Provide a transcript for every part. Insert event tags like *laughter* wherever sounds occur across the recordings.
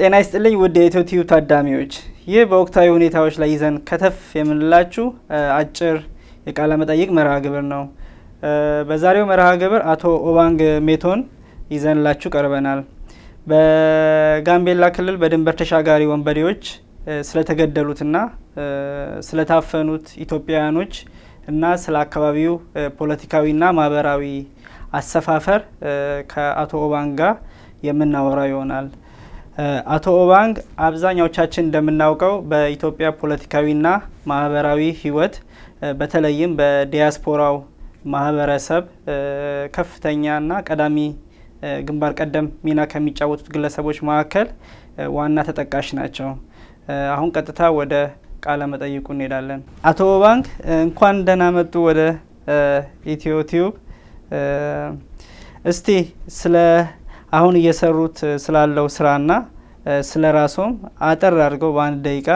ጤና ይስጥልኝ ውድ የ EthioTube ታዳሚዎች፣ ይህ በወቅታዊ ሁኔታዎች ላይ ይዘን ከተፍ የምንላችሁ አጭር የቃለ መጠይቅ መርሃ ግብር ነው። በዛሬው መርሃ ግብር አቶ ኦባንግ ሜቶን ይዘንላችሁ ቀርበናል። በጋምቤላ ክልል በድንበር ተሻጋሪ ወንበዴዎች ስለተገደሉትና ስለታፈኑት ኢትዮጵያውያኖች እና ስለ አካባቢው ፖለቲካዊና ማህበራዊ አሰፋፈር ከአቶ ኦባንግ ጋር የምናወራው ይሆናል። አቶ ኦባንግ አብዛኛዎቻችን እንደምናውቀው በኢትዮጵያ ፖለቲካዊና ማህበራዊ ህይወት በተለይም በዲያስፖራው ማህበረሰብ ከፍተኛና ቀዳሚ ግንባር ቀደም ሚና ከሚጫወቱት ግለሰቦች መካከል ዋና ተጠቃሽ ናቸው። አሁን ቀጥታ ወደ ቃለ መጠይቁ እንሄዳለን። አቶ ኦባንግ እንኳን ደህና መጡ ወደ ኢትዮ እስቲ ስለ አሁን እየሰሩት ስላለው ስራና ስለ ራስዎም አጠር አድርገው በአንድ ደቂቃ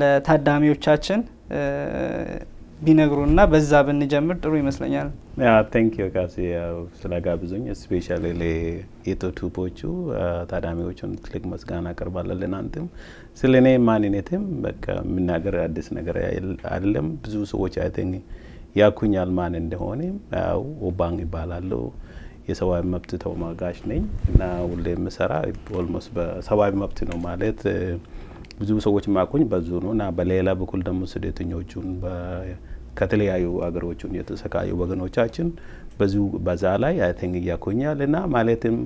ለታዳሚዎቻችን ቢነግሩና በዛ ብንጀምር ጥሩ ይመስለኛል። Thank you ካሴ ስለጋብዙኝ specially ለኢትዮቱቦቹ ታዳሚዎቹን ትልቅ ምስጋና አቀርባለሁ። ለእናንተም ስለ እኔ ማንነትም በቃ የምናገር አዲስ ነገር አይደለም። ብዙ ሰዎች I think ያውቁኛል ማን እንደሆነ። ኦባንግ ይባላለሁ። የሰብአዊ መብት ተሟጋች ነኝ እና ሁሌ የምሰራ almost በሰብአዊ መብት ነው ማለት ብዙ ሰዎች የሚያውቁኝ በዙ ነው እና በሌላ በኩል ደግሞ ስደተኞቹን ከተለያዩ ሀገሮቹን የተሰቃዩ ወገኖቻችን በዙ በዛ ላይ I think ያውቁኛል እና ማለትም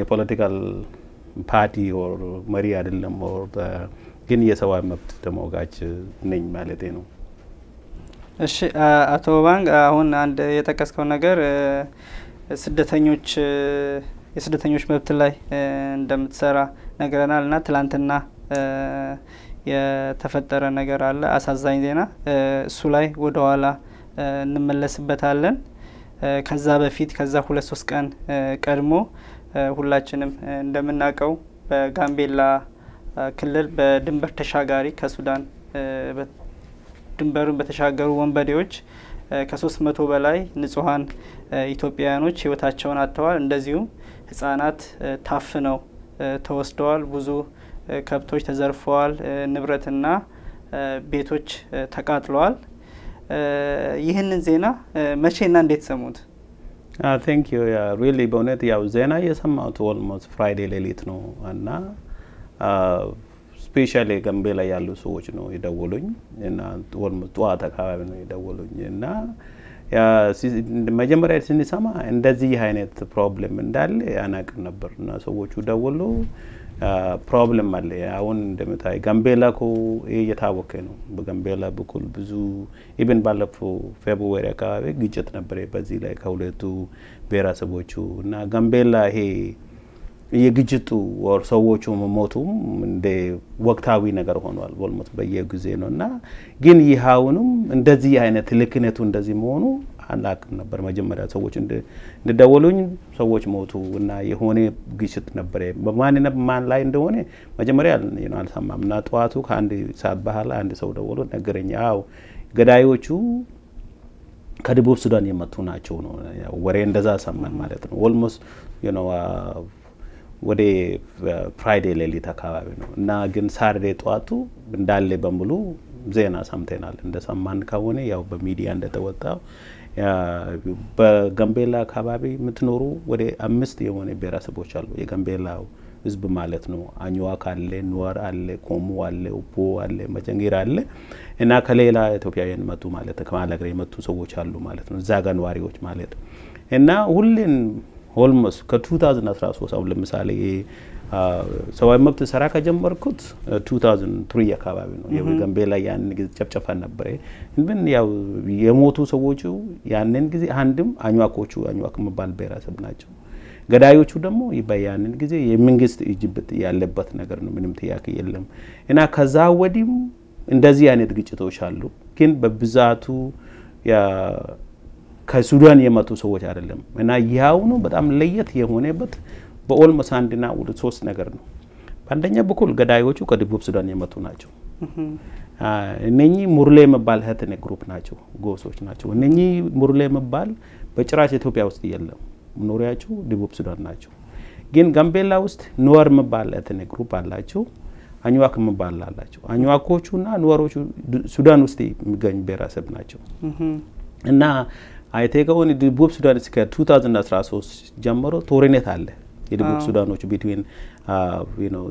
የ political party or መሪ አይደለም or ግን የሰብአዊ መብት ተሟጋች ነኝ ማለቴ ነው። እሺ አቶ ኦባንግ አሁን አንድ የጠቀስከው ነገር ስደተኞች የስደተኞች መብት ላይ እንደምትሰራ ነግረናል እና ትላንትና የተፈጠረ ነገር አለ፣ አሳዛኝ ዜና። እሱ ላይ ወደ ኋላ እንመለስበታለን። ከዛ በፊት ከዛ ሁለት ሶስት ቀን ቀድሞ ሁላችንም እንደምናውቀው በጋምቤላ ክልል በድንበር ተሻጋሪ ከሱዳን ድንበሩን በተሻገሩ ወንበዴዎች ከሶስት መቶ በላይ ንጹሀን ኢትዮጵያውያኖች ህይወታቸውን አጥተዋል። እንደዚሁም ህጻናት ታፍነው ተወስደዋል። ብዙ ከብቶች ተዘርፈዋል። ንብረትና ቤቶች ተቃጥለዋል። ይህንን ዜና መቼና እንዴት ሰሙት? Thank you really በእውነት ያው ዜና የሰማሁት almost Friday ሌሊት ነው እና specially ጋምቤላ ያሉ ሰዎች ነው የደወሉኝ እና almost ጠዋት አካባቢ ነው የደወሉኝ እና መጀመሪያ ስንሰማ እንደዚህ አይነት problem እንዳለ አናቅም ነበር እና ሰዎቹ ደውሎ problem አለ። አሁን እንደምታይ ጋምቤላ ኮ እየታወቀ ነው። በጋምቤላ በኩል ብዙ even ባለፈው February አካባቢ ግጭት ነበር በዚህ ላይ ከሁለቱ ብሔረሰቦቹ እና ጋምቤላ ይሄ የግጭቱ ወር ሰዎቹ መሞቱም እንደ ወቅታዊ ነገር ሆኗል። almost በየጊዜ ነው እና ግን ይህ አሁንም እንደዚህ አይነት ልክነቱ እንደዚህ መሆኑ አላቅም ነበር። መጀመሪያ ሰዎች እንደደወሉኝ ሰዎች ሞቱ እና የሆነ ግጭት ነበረ። በማንነት ማን ላይ እንደሆነ መጀመሪያ አልሰማም እና ጠዋቱ ከአንድ ሰዓት በኋላ አንድ ሰው ደወሎ ነገረኝ። አዎ ገዳዮቹ ከደቡብ ሱዳን የመጡ ናቸው ነው ወሬ። እንደዛ ሰማን ማለት ነው almost ወደ Friday ሌሊት አካባቢ ነው እና ግን Saturday ጠዋቱ እንዳለ በሙሉ ዜና ሰምተናል። እንደሰማን ከሆነ ያው በሚዲያ እንደተወጣው በጋምቤላ አካባቢ የምትኖሩ ወደ አምስት የሆነ ብሔረሰቦች አሉ። የጋምቤላ ሕዝብ ማለት ነው። አኝዋክ አለ፣ ኑዋር አለ፣ ኮሙ አለ፣ ኡቦ አለ፣ መዠንግር አለ እና ከሌላ ኢትዮጵያውያን መጡ ማለት ሀገር የመጡ ሰዎች አሉ ማለት ነው። እዛ ጋር ነዋሪዎች ማለት እና ሁሌን almost ከ2013 አሁን ለምሳሌ ሰብአዊ መብት ስራ ከጀመርኩት 2003 አካባቢ ነው። ጋምቤላ ያን ጊዜ ጨፍጨፋ ነበረ። ግን ያው የሞቱ ሰዎቹ ያንን ጊዜ አንድም አኝዋኮቹ አኝዋክ የሚባል ብሔረሰብ ናቸው። ገዳዮቹ ደግሞ በያንን ጊዜ የመንግስት እጅበት ያለበት ነገር ነው። ምንም ጥያቄ የለም እና ከዛ ወዲህም እንደዚህ አይነት ግጭቶች አሉ። ግን በብዛቱ ከሱዳን የመጡ ሰዎች አይደለም እና ያውኑ በጣም ለየት የሆነበት በኦልሞስ አንድና ሁለት ሶስት ነገር ነው። በአንደኛ በኩል ገዳዮቹ ከደቡብ ሱዳን የመጡ ናቸው። እነኚህ ሙርሌ የሚባል ethnic group ናቸው፣ ጎሶች ናቸው። እነኚህ ሙርሌ የሚባል በጭራሽ ኢትዮጵያ ውስጥ የለም። መኖሪያቸው ደቡብ ሱዳን ናቸው። ግን ጋምቤላ ውስጥ ኑወር የሚባል ethnic group አላቸው። አኝዋክ የሚባል አላቸው። አኝዋኮቹና ኑወሮቹ ሱዳን ውስጥ የሚገኙ ብሔረሰብ ናቸው እና አይቴከውን ደቡብ ሱዳን እስከ 2013 ጀምሮ ጦርነት አለ። የደቡብ ሱዳኖች between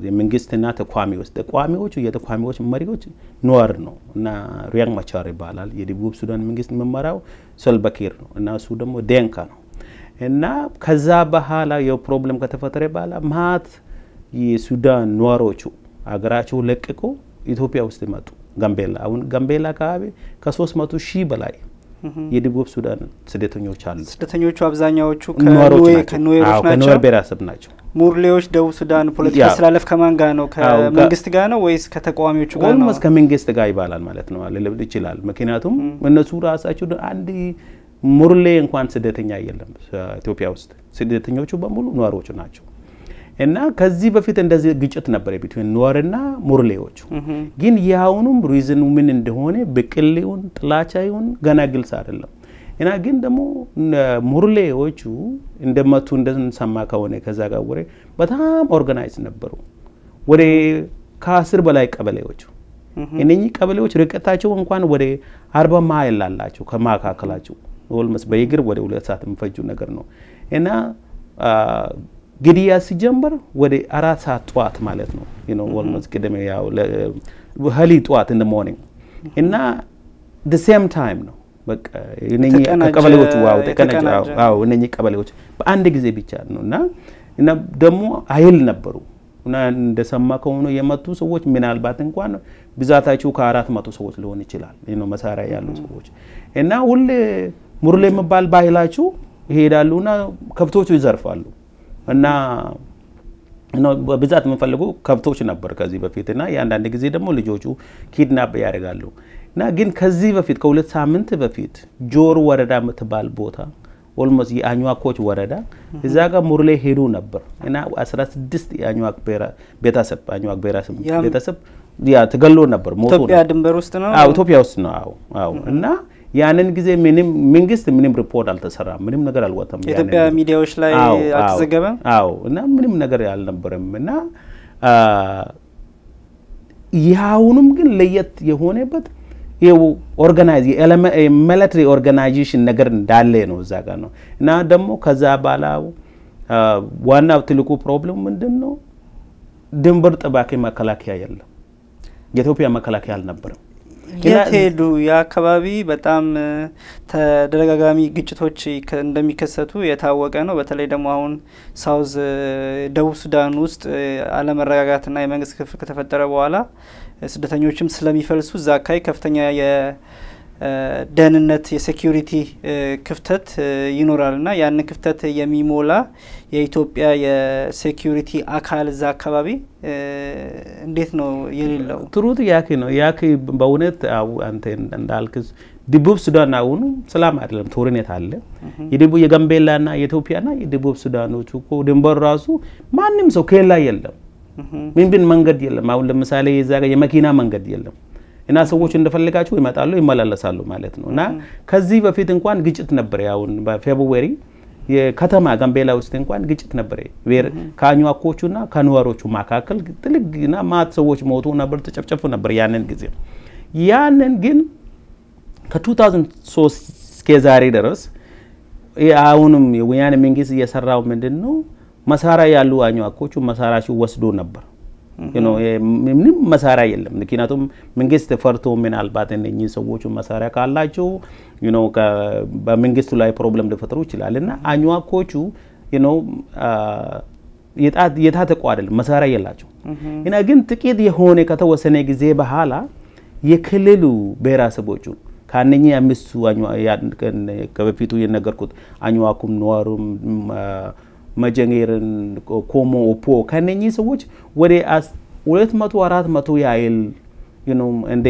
የመንግስትና ተቋሚዎች ተቋሚዎቹ የተቋሚዎች መሪዎች ኑወር ነው እና ሪያክ ማቻር ይባላል። የደቡብ ሱዳን መንግስት የሚመራው ሰልቫኪር ነው እና እሱ ደግሞ ዴንካ ነው እና ከዛ በኋላ የ problem ከተፈጠረ በኋላ ማት የሱዳን ኑወሮቹ ሀገራቸው ለቅቆ ኢትዮጵያ ውስጥ መጡ። ጋምቤላ አሁን ጋምቤላ አካባቢ ከሶስት መቶ ሺህ በላይ የደቡብ ሱዳን ስደተኞች አሉ። ስደተኞቹ አብዛኛዎቹ ኑዌሮች ከኑዌሮች ብሔረሰብ ናቸው። ሙርሌዎች ደቡብ ሱዳን ፖለቲካ አስተላለፍ ከማን ጋር ነው? ከመንግስት ጋር ነው ወይስ ከተቃዋሚዎቹ ጋር ነው? ከመንግስት ጋር ይባላል ማለት ነው ልል ይችላል። ምክንያቱም እነሱ ራሳቸው አንድ ሙርሌ እንኳን ስደተኛ የለም ኢትዮጵያ ውስጥ። ስደተኞቹ በሙሉ ኑዌሮች ናቸው። እና ከዚህ በፊት እንደዚህ ግጭት ነበር between ኑዌርና ሙርሌዎቹ። ግን የአሁኑም reason ኑ ምን እንደሆነ በቀል ይሁን ጥላቻ ይሁን ገና ግልጽ አይደለም። እና ግን ደግሞ ሙርሌዎቹ እንደመቱ እንደሰማ ከሆነ ከዛ ጋር ወሬ በጣም organized ነበሩ። ወደ ከአስር በላይ ቀበሌዎቹ እነኚህ ቀበሌዎች ርቀታቸው እንኳን ወደ አርባ ማይል አላቸው ከማካከላቸው almost በእግር ወደ ሁለት ሰዓት የሚፈጁ ነገር ነው እና ግድያ ሲጀምር ወደ አራት ሰዓት ጠዋት ማለት ነው። ነው almost ቅድመ ያው early ጠዋት in morning እና the same time ነው። በቃ እነኚህ ቀበሌዎቹ ዋው ተቀናጀ ዋው እነኚህ ቀበሌዎች በአንድ ጊዜ ብቻ ነው። እና እና ደግሞ ኃይል ነበሩ። እና እንደሰማ ከሆነ የመቱ ሰዎች ምናልባት እንኳን ብዛታቸው ከአራት መቶ ሰዎች ሊሆን ይችላል። ነው መሳሪያ ያሉ ሰዎች። እና ሁሌ ሙርሌ የሚባል ባህላችሁ ይሄዳሉ እና ከብቶቹ ይዘርፋሉ እና በብዛት የምንፈልጉ ከብቶች ነበር ከዚህ በፊት እና የአንዳንድ ጊዜ ደግሞ ልጆቹ kidnap ያደርጋሉ እና ግን ከዚህ በፊት ከሁለት ሳምንት በፊት ጆር ወረዳ የምትባል ቦታ almost የአኝዋኮች ወረዳ እዛ ጋር ሙርሌ ሄዱ ነበር እና 16 የአኝዋክ ቤተሰብ ብሔረሰብ ቤተሰብ ያ ተገሎ ነበር ሞቶ ኢትዮጵያ ድንበር ውስጥ ነው። አዎ ኢትዮጵያ ውስጥ ነው። አዎ አዎ እና ያንን ጊዜ ምንም መንግስት ምንም ሪፖርት አልተሰራም፣ ምንም ነገር አልወጣም። የኢትዮጵያ ሚዲያዎች ላይ አልተዘገበም። አዎ እና ምንም ነገር አልነበረም እና ያሁኑም ግን ለየት የሆነበት ይኸው organize military organization ነገር እንዳለ ነው እዛ ጋር ነው እና ደግሞ ከዛ በኋላ ዋናው ትልቁ problem ምንድን ነው? ድንበር ጠባቂ መከላከያ የለም። የኢትዮጵያ መከላከያ አልነበረም። የት ሄዱ? የአካባቢ በጣም ተደጋጋሚ ግጭቶች እንደሚከሰቱ የታወቀ ነው። በተለይ ደግሞ አሁን ሳውዝ ደቡብ ሱዳን ውስጥ አለመረጋጋትና የመንግስት ክፍል ከተፈጠረ በኋላ ስደተኞችም ስለሚፈልሱ እዛ አካባቢ ከፍተኛ የደህንነት የሴኪሪቲ ክፍተት ይኖራል እና ያንን ክፍተት የሚሞላ የኢትዮጵያ የሴኪሪቲ አካል እዛ አካባቢ እንዴት ነው የሌለው? ጥሩ ጥያቄ ነው። ያክ በእውነት አንተ እንዳልክስ ደቡብ ሱዳን አሁኑ ሰላም አይደለም፣ ጦርነት አለ። የጋምቤላና የኢትዮጵያና የደቡብ ሱዳኖቹ እኮ ድንበር ራሱ ማንም ሰው ኬላ የለም ምን ብን መንገድ የለም። አሁን ለምሳሌ የዛ የመኪና መንገድ የለም እና ሰዎች እንደፈለጋቸው ይመጣሉ ይመላለሳሉ ማለት ነው። እና ከዚህ በፊት እንኳን ግጭት ነበር። አሁን በፌብሩዋሪ የከተማ ጋምቤላ ውስጥ እንኳን ግጭት ነበር ከአኝዋኮቹና ከኑዌሮቹ መካከል ትልቅና ማት ሰዎች ሞቱ ነበር፣ ተጨፍጨፉ ነበር ያንን ጊዜ። ያንን ግን ከ2003 እስከ ዛሬ ድረስ አሁንም የወያኔ መንግስት እየሰራው ምንድን ነው መሳሪያ ያሉ አኝዋኮቹ መሳሪያቸው ወስዶ ነበር። ምንም መሳሪያ የለም። ምክንያቱም መንግስት ፈርቶ ምናልባት እነኚህ ሰዎቹ መሳሪያ ካላቸው በመንግስቱ ላይ ፕሮብለም ሊፈጥሩ ይችላል። እና አኝዋኮቹ የታጠቁ አይደለም፣ መሳሪያ የላቸው። እና ግን ጥቂት የሆነ ከተወሰነ ጊዜ በኋላ የክልሉ ብሔረሰቦቹ ከእነኚህ አምስቱ ከበፊቱ የነገርኩት አኝዋኩም፣ ኑዌሩም መጀንጌርን ኮሞ ኦፖ ከነኚህ ሰዎች ወደ ሁለት መቶ አራት መቶ ያህል እንደ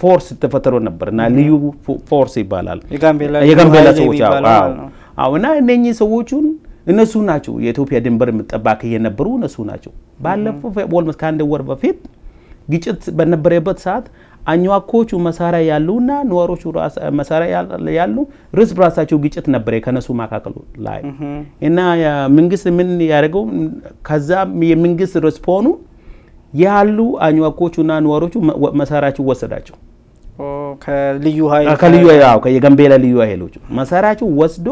force ተፈጥሮ ነበር እና ልዩ force ይባላል። የጋምቤላ ሰዎች አዎ እና እነኚህ ሰዎቹን እነሱ ናቸው የኢትዮጵያ ድንበር ጠባቂ የነበሩ እነሱ ናቸው። ባለፈው almost ከአንድ ወር በፊት ግጭት በነበረበት ሰዓት አኝዋኮቹ መሳሪያ ያሉና ኑዌሮቹ መሳሪያ ያሉ እርስ በራሳቸው ግጭት ነበረ ከነሱ መካከሉ ላይ። እና መንግስት ምን ያደርገው ከዛ የመንግስት response ኡ ያሉ አኝዋኮቹና ኑዌሮቹ መሳሪያቸው ወሰዳቸው። ከልዩ ከልዩ የጋምቤላ ልዩ ኃይሎች መሳሪያቸው ወስዶ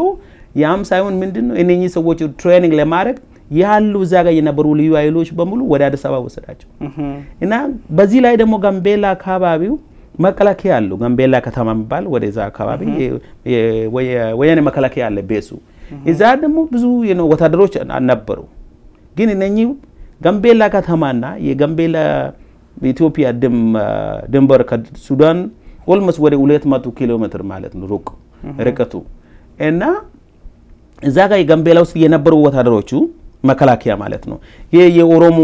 ያም ሳይሆን ምንድን ነው እነኚህ ሰዎች training ለማድረግ ያሉ እዛ ጋር የነበሩ ልዩ ኃይሎች በሙሉ ወደ አዲስ አበባ ወሰዳቸው እና በዚህ ላይ ደግሞ ጋምቤላ አካባቢው መከላከያ አሉ። ጋምቤላ ከተማ የሚባል ወደዛ አካባቢ ወያኔ መከላከያ አለ base ኡ። እዛ ደግሞ ብዙ ወታደሮች ነበሩ። ግን እነኚህ ጋምቤላ ከተማና የጋምቤላ ኢትዮጵያ ድንበር ከሱዳን almost ወደ ሁለት መቶ ኪሎ ሜትር ማለት ነው ሩቅ ርቀቱ እና እዛ ጋር የጋምቤላ ውስጥ የነበሩ ወታደሮቹ መከላከያ ማለት ነው። ይህ የኦሮሞ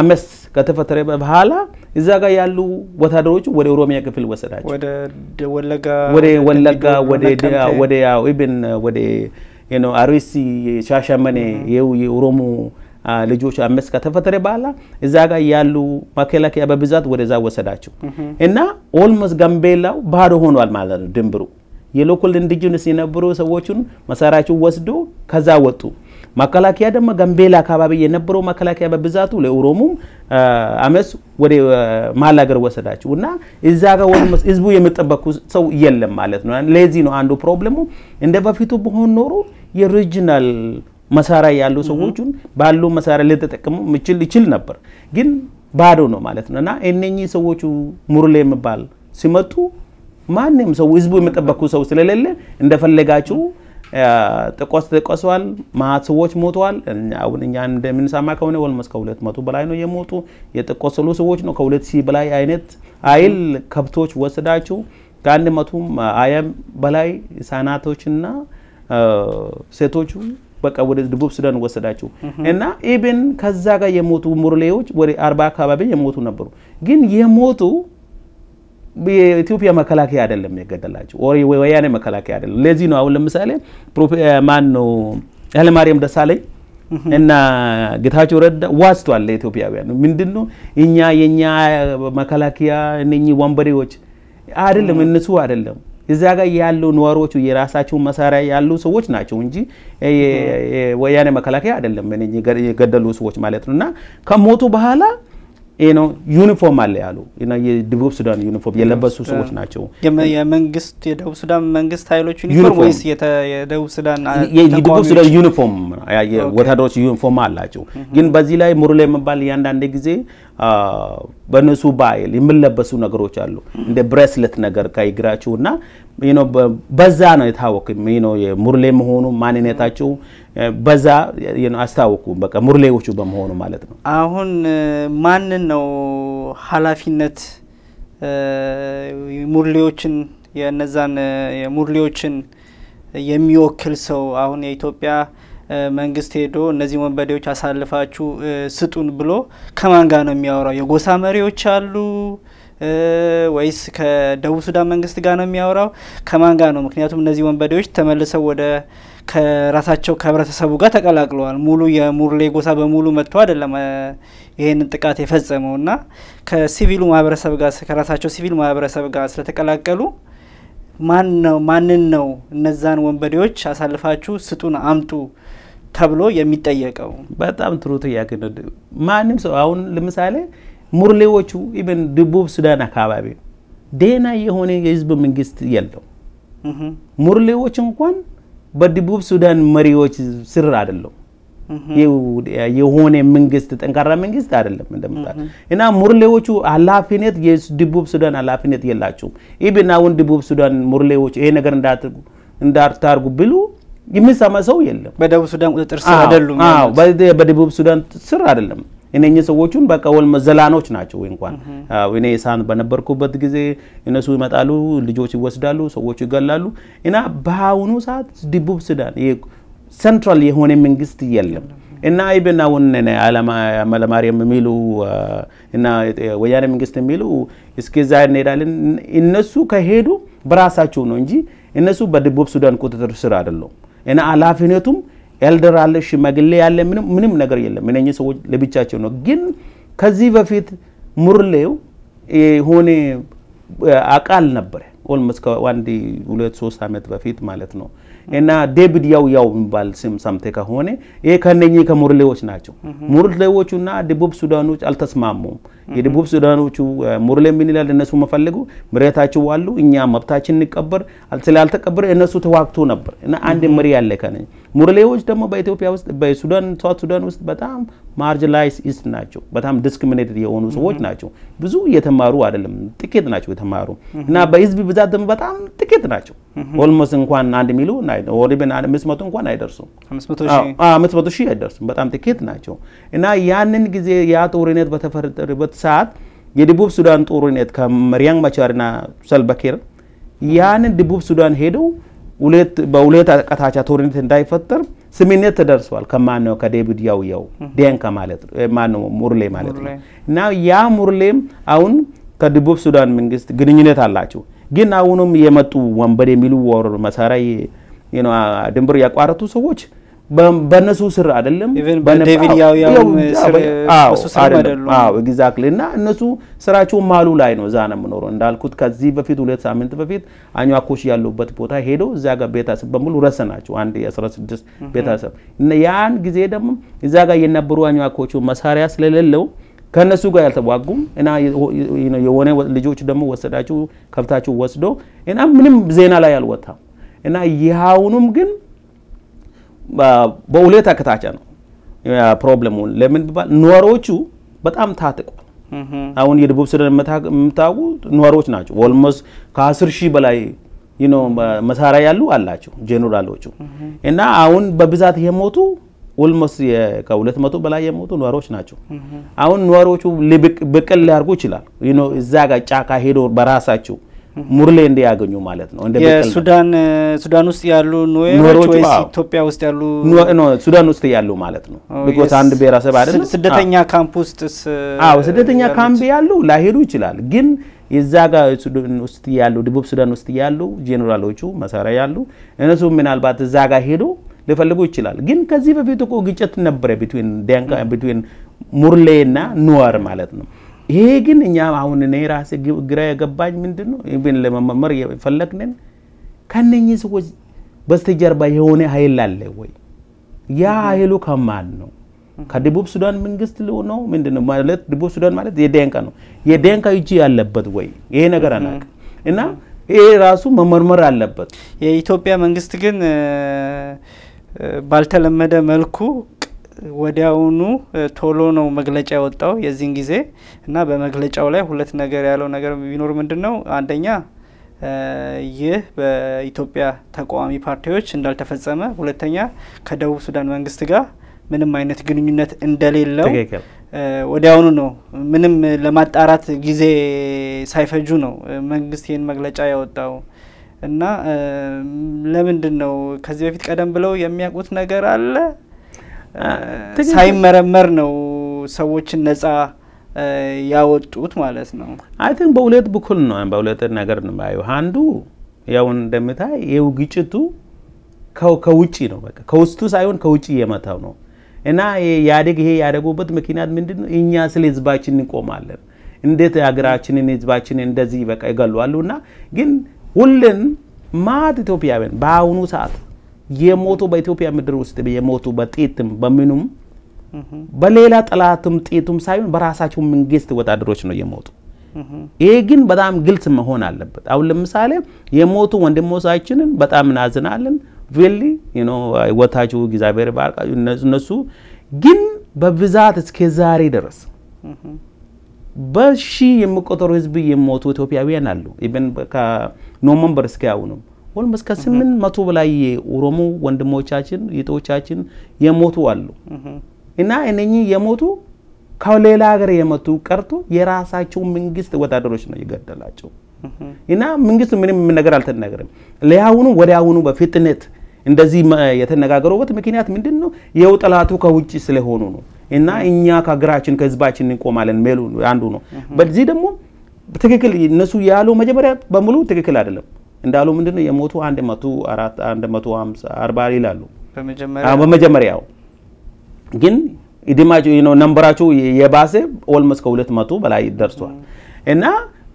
አመፅ ከተፈጠረ በኋላ እዛ ጋር ያሉ ወታደሮቹ ወደ ኦሮሚያ ክፍል ወሰዳቸው። ወደ ወለጋ ወደ ወለጋ ወደ even ወደ አርሲ ሻሸመኔ የኦሮሞ ልጆች አመፅ ከተፈጠረ በኋላ እዛ ጋር ያሉ መከላከያ በብዛት ወደዛ ወሰዳቸው እና almost ጋምቤላው ባዶ ሆኗል ማለት ነው ድንበሩ የ local indigenous የነበሩ ሰዎችን መሳሪያቸው ወስዶ ከዛ ወጡ። መከላከያ ደግሞ ጋምቤላ አካባቢ የነበረው መከላከያ በብዛቱ ለኦሮሞም አመፅ ወደ ሀገር ወሰዳቸው እና እዛ ጋር ህዝቡ የሚጠበቁ ሰው የለም ማለት ነው። ለዚህ ነው አንዱ problem ኡ። እንደ በፊቱ በሆን ኖሮ የሪጂናል መሳሪያ ያሉ ሰዎችን ባሉ መሳሪያ ልተጠቀሙ ይችል ይችል ነበር፣ ግን ባዶ ነው ማለት ነው እና እነኚህ ሰዎቹ ሙርሌ የሚባል ሲመጡ ማንም ሰው ህዝቡ የሚጠበቁ ሰው ስለሌለ እንደፈለጋችሁ ጥቆስ ተቆሰዋል። ማት ሰዎች ሞተዋል። አሁን እኛ እንደምንሰማ ከሆነ ኦልሞስት ከሁለት መቶ በላይ ነው የሞቱ የቆሰሉ ሰዎች ነው። ከሁለት ሺህ በላይ አይነት አይል ከብቶች ወሰዳቸው። ከአንድ መቶም አያም በላይ ህጻናቶችና ሴቶቹ በቃ ወደ ደቡብ ሱዳን ወሰዳቸው እና ኢብን ከዛ ጋር የሞቱ ሙርሌዎች ወደ አርባ አካባቢ የሞቱ ነበሩ። ግን የሞቱ የኢትዮጵያ መከላከያ አይደለም የገደላቸው፣ ወያኔ መከላከያ አይደለም። ለዚህ ነው አሁን ለምሳሌ ማን ነው ኃይለማርያም ደሳለኝ እና ጌታቸው ረዳ ዋስቷል ለኢትዮጵያውያን። ምንድን ነው እኛ የኛ መከላከያ እነኚህ ወንበዴዎች አይደለም እነሱ አይደለም እዛ ጋር ያሉ ኑዌሮቹ የራሳቸው መሳሪያ ያሉ ሰዎች ናቸው እንጂ ወያኔ መከላከያ አይደለም የገደሉ ሰዎች ማለት ነው። እና ከሞቱ በኋላ ነው ዩኒፎርም አለ ያሉ የደቡብ ሱዳን ዩኒፎርም የለበሱ ሰዎች ናቸው። የመንግስት የደቡብ ሱዳን መንግስት ኃይሎች ዩኒፎርም ወይስ የደቡብ ሱዳን የደቡብ ሱዳን ዩኒፎርም ወታደሮች ዩኒፎርም አላቸው። ግን በዚህ ላይ ሙርሌ የሚባል እያንዳንድ ጊዜ በእነሱ ባይል የሚለበሱ ነገሮች አሉ። እንደ bracelet ነገር ከእግራቸው እና በዛ ነው የታወቁ ሙርሌ መሆኑ ማንነታቸው በዛ አስታወቁ። በቃ ሙርሌዎቹ በመሆኑ ማለት ነው። አሁን ማንን ነው ኃላፊነት ሙርሌዎችን የነዛን ሙርሌዎችን የሚወክል ሰው አሁን የኢትዮጵያ መንግስት ሄዶ እነዚህ ወንበዴዎች አሳልፋችሁ ስጡን ብሎ ከማን ጋር ነው የሚያወራው? የጎሳ መሪዎች አሉ ወይስ ከደቡብ ሱዳን መንግስት ጋር ነው የሚያወራው? ከማን ጋር ነው? ምክንያቱም እነዚህ ወንበዴዎች ተመልሰው ወደ ከራሳቸው ከህብረተሰቡ ጋር ተቀላቅለዋል። ሙሉ የሙርሌ ጎሳ በሙሉ መጥቶ አይደለም ይህንን ጥቃት የፈጸመው እና ከሲቪሉ ማህበረሰብ ጋር ከራሳቸው ሲቪል ማህበረሰብ ጋር ስለተቀላቀሉ ማን ነው ማንን ነው እነዛን ወንበዴዎች አሳልፋችሁ ስጡን አምጡ ተብሎ የሚጠየቀው? በጣም ጥሩ ጥያቄ ነው። ማንም ሰው አሁን ለምሳሌ ሙርሌዎቹ even ደቡብ ሱዳን አካባቢ ደህና የሆነ የህዝብ መንግስት የለው። ሙርሌዎች እንኳን በደቡብ ሱዳን መሪዎች ስር አይደለም። የሆነ መንግስት ጠንካራ መንግስት አይደለም እንደምታ እና ሙርሌዎቹ ኃላፊነት የደቡብ ሱዳን ኃላፊነት የላቸውም። ኢብን አሁን ደቡብ ሱዳን ሙርሌዎች ይሄ ነገር እንዳታርጉ ብሉ የሚሰማ ሰው የለም። በደቡብ ሱዳን ቁጥጥር ስር አይደሉም። በደቡብ ሱዳን ስር አይደለም። እነኚህ ሰዎቹን በቃ ወልመ ዘላኖች ናቸው። እንኳን እኔ ሳን በነበርኩበት ጊዜ እነሱ ይመጣሉ፣ ልጆች ይወስዳሉ፣ ሰዎች ይገላሉ። እና በአሁኑ ሰዓት ደቡብ ሱዳን ሰንትራል የሆነ መንግስት የለም። እና even አሁን ኃይለማርያም የሚሉ እና ወያኔ መንግስት የሚሉ እስከዛ እንሄዳለን። እነሱ ከሄዱ በራሳቸው ነው እንጂ እነሱ በደቡብ ሱዳን ቁጥጥር ስር አይደለም። እና ኃላፊነቱም elder አለ፣ ሽማግሌ ያለ ምንም ምንም ነገር የለም። እነኚህ ሰዎች ለብቻቸው ነው። ግን ከዚህ በፊት ሙርሌው የሆነ አቃል ነበረ almost ከአንድ ሁለት ሶስት ዓመት በፊት ማለት ነው። እና ዴቪድ ያው ያው የሚባል ስም ሰምተህ ከሆነ ይሄ ከነኚህ ከሙርሌዎች ናቸው። ሙርሌዎቹና ደቡብ ሱዳኖች አልተስማሙም። የደቡብ ሱዳኖቹ ሙርሌ ምን ይላል? እነሱ መፈለጉ መሬታቸው ዋሉ እኛ መብታችን እንቀበር ስላልተቀበረ እነሱ ተዋግቶ ነበር እና አንድ መሪ ያለ ከነኝ ሙርሌዎች ደግሞ በኢትዮጵያ ውስጥ በሱዳን South Sudan ውስጥ በጣም marginalized ናቸው። በጣም discriminated የሆኑ ሰዎች ናቸው። ብዙ እየተማሩ አይደለም፣ ጥቂት ናቸው የተማሩ እና በህዝብ ብዛት ደግሞ በጣም ጥቂት ናቸው። ኦልሞስት እንኳን አንድ ወሪብን አምስት መቶ እንኳን አይደርሱም። አምስት መቶ ሺህ አይደርሱም። በጣም ጥቂት ናቸው እና ያንን ጊዜ ያ ጦርነት በተፈጠረበት ሰዓት የደቡብ ሱዳን ጦርነት ከመሪያም ማቻርና ሰልቫኪር ያንን ደቡብ ሱዳን ሄደው ሁለት በሁለት አቀታቻ ጦርነት እንዳይፈጠር ስምምነት ተደርሷል። ከማን ነው? ከዴቪድ ያው ያው ዴንካ ማለት ማን ነው? ሙርሌ ማለት ነው። እና ያ ሙርሌም አሁን ከደቡብ ሱዳን መንግስት ግንኙነት አላቸው። ግን አሁንም የመጡ ወንበዴ የሚሉ or መሳሪያ ድንበር ያቋረጡ ሰዎች በእነሱ ስር አይደለም exactly እና እነሱ ስራቸው ማሉ ላይ ነው። እዛ ነው የምኖረው። እንዳልኩት ከዚህ በፊት ሁለት ሳምንት በፊት አኝዋኮች ያሉበት ቦታ ሄደው እዛ ጋር ቤተሰብ በሙሉ ረሰናቸው። አንድ የ16 ቤተሰብ እና ያን ጊዜ ደግሞ እዛ ጋር የነበሩ አኝዋኮቹ መሳሪያ ስለሌለው ከእነሱ ጋር ያልተዋጉም እና የሆነ ልጆች ደግሞ ወሰዳችሁ ከብታችሁ ወስዶ እና ምንም ዜና ላይ አልወጣም። እና ይኸውኑም ግን በሁለት አቅጣጫ ነው problem ኡን። ለምን ቢባል ኑዌሮቹ በጣም ታጥቋል። አሁን የደቡብ ሱዳን የምታውቁ ኑዌሮች ናቸው። almost ከአስር ሺህ በላይ መሳሪያ ያሉ አላቸው ጄኔራሎቹ እና አሁን በብዛት የሞቱ almost ከሁለት መቶ በላይ የሞቱ ኑዌሮች ናቸው። አሁን ኑዌሮቹ በቀል ሊያርጉ ይችላል እዛ ጋር ጫካ ሄዶ በራሳቸው ሙርሌ እንዲያገኙ ማለት ነው። የሱዳን ሱዳን ውስጥ ያሉ ኑዌሮች ወይስ ኢትዮጵያ ውስጥ ያሉ ሱዳን ውስጥ ያሉ ማለት ነው። because አንድ ብሔረሰብ አይደለም። ስደተኛ ካምፕ ውስጥስ? አዎ ስደተኛ ካምፕ ያሉ ላይሄዱ ይችላል። ግን የዛ ጋር ሱዳን ውስጥ ያሉ ደቡብ ሱዳን ውስጥ ያሉ ጄኔራሎቹ መሳሪያ ያሉ እነሱ ምናልባት እዛ ጋር ሄዶ ሊፈልጉ ይችላል። ግን ከዚህ በፊት እኮ ግጭት ነበረ between ሙርሌ እና ኑዌር ማለት ነው። ይሄ ግን እኛ አሁን እኔ ራሴ ግራ የገባኝ ምንድን ነው ብን ለመመርመር የፈለግንን ከነኚህ ሰዎች በስተጀርባ የሆነ ኃይል አለ ወይ? ያ ኃይሉ ከማን ነው? ከደቡብ ሱዳን መንግስት ነው ምንድን ነው ማለት? ደቡብ ሱዳን ማለት የደንቃ ነው። የደንቃ እጅ ያለበት ወይ? ይሄ ነገር አናውቅም እና ይሄ ራሱ መመርመር አለበት። የኢትዮጵያ መንግስት ግን ባልተለመደ መልኩ ወዲያውኑ ቶሎ ነው መግለጫ ያወጣው የዚህን ጊዜ። እና በመግለጫው ላይ ሁለት ነገር ያለው ነገር ቢኖር ምንድን ነው አንደኛ ይህ በኢትዮጵያ ተቃዋሚ ፓርቲዎች እንዳልተፈጸመ፣ ሁለተኛ ከደቡብ ሱዳን መንግስት ጋር ምንም አይነት ግንኙነት እንደሌለው። ወዲያውኑ ነው። ምንም ለማጣራት ጊዜ ሳይፈጁ ነው መንግስት ይህን መግለጫ ያወጣው። እና ለምንድን ነው ከዚህ በፊት ቀደም ብለው የሚያውቁት ነገር አለ ሳይመረመር ነው ሰዎችን ነጻ ያወጡት ማለት ነው። I think በሁለት በኩል ነው በሁለት ነገር ነው የማየው። አንዱ ያው እንደምታይ ይኸው ግጭቱ ከውጭ ነው በቃ ከውስጡ ሳይሆን ከውጭ እየመታው ነው እና ያደግ ይሄ ያደጉበት ምክንያት ምንድን ነው? እኛ ስለ ህዝባችን እንቆማለን፣ እንዴት ሀገራችንን ህዝባችንን እንደዚህ በቃ ይገሏሉ። እና ግን ሁልን ማት ኢትዮጵያውያን በአሁኑ ሰዓት የሞቱ በኢትዮጵያ ምድር ውስጥ የሞቱ በጤትም በምኑም በሌላ ጠላትም ጤቱም ሳይሆን በራሳቸው መንግስት ወታደሮች ነው የሞቱ። ይሄ ግን በጣም ግልጽ መሆን አለበት። አሁን ለምሳሌ የሞቱ ወንድሞቻችንን በጣም እናዝናለን። really ወታችሁ እግዚአብሔር ባርካችሁ። እነሱ ግን በብዛት እስከ ዛሬ ድረስ በሺ የሚቆጠሩ ህዝብ የሞቱ ኢትዮጵያውያን አሉ። even ከ November እስከ አሁንም almost ከስምንት መቶ በላይ የኦሮሞ ወንድሞቻችን እህቶቻችን የሞቱ አሉ እና እነኚህ የሞቱ ከሌላ ሀገር የመጡ ቀርቶ የራሳቸው መንግስት ወታደሮች ነው የገደላቸው እና መንግስት ምንም ነገር አልተናገረም። ለአሁኑ ወደ አሁኑ በፍጥነት እንደዚህ የተነጋገሩበት ምክንያት ምንድን ነው? ይኸው ጠላቱ ከውጭ ስለሆኑ ነው እና እኛ ከሀገራችን ከህዝባችን እንቆማለን ሜሉ አንዱ ነው። በዚህ ደግሞ ትክክል እነሱ ያሉ መጀመሪያ በሙሉ ትክክል አይደለም እንዳሉ ምንድን ነው የሞቱ አንድ መቶ አራት አንድ መቶ ሀምሳ አርባ ይላሉ በመጀመሪያው ግን እድማቸው ነው ነንበራቸው የባሰ almost ከሁለት መቶ በላይ ደርሷል። እና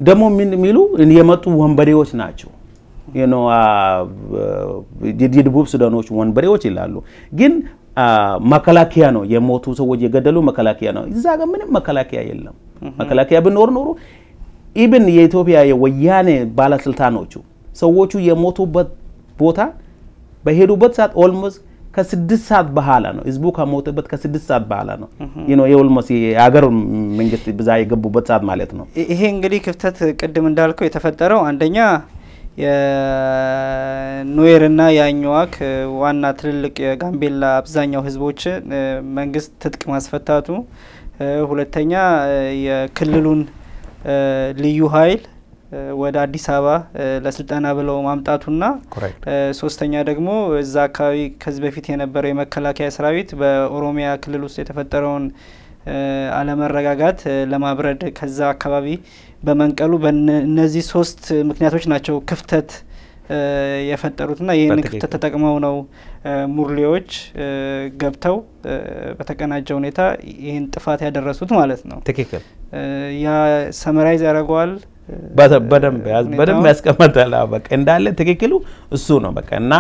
ደግሞ ምን የሚሉ የመጡ ወንበዴዎች ናቸው የደቡብ ሱዳኖች ወንበዴዎች ይላሉ። ግን መከላከያ ነው የሞቱ ሰዎች የገደሉ መከላከያ ነው። እዛ ጋር ምንም መከላከያ የለም። መከላከያ ብኖር ኖሮ even የኢትዮጵያ የወያኔ ባለስልጣኖቹ ሰዎቹ የሞቱበት ቦታ በሄዱበት ሰዓት almost ከስድስት ሰዓት በኋላ ነው ህዝቡ ከሞተበት ከስድስት ሰዓት በኋላ ነው የ almost የሀገር መንግስት ብዛ የገቡበት ሰዓት ማለት ነው። ይሄ እንግዲህ ክፍተት ቅድም እንዳልከው የተፈጠረው አንደኛ የኑዌርና የአኝዋክ ዋና ትልልቅ የጋምቤላ አብዛኛው ህዝቦች መንግስት ትጥቅ ማስፈታቱ፣ ሁለተኛ የክልሉን ልዩ ኃይል ወደ አዲስ አበባ ለስልጠና ብለው ማምጣቱና ሶስተኛ ደግሞ እዛ አካባቢ ከዚህ በፊት የነበረው የመከላከያ ሰራዊት በኦሮሚያ ክልል ውስጥ የተፈጠረውን አለመረጋጋት ለማብረድ ከዛ አካባቢ በመንቀሉ በእነዚህ ሶስት ምክንያቶች ናቸው ክፍተት የፈጠሩትና ይህን ክፍተት ተጠቅመው ነው ሙርሌዎች ገብተው በተቀናጀ ሁኔታ ይህን ጥፋት ያደረሱት ማለት ነው። ትክክል። ያ ሰመራይዝ ያደርገዋል በደንብ በደንብ ያስቀመጣል። በቃ እንዳለ ትክክሉ እሱ ነው። በቃ እና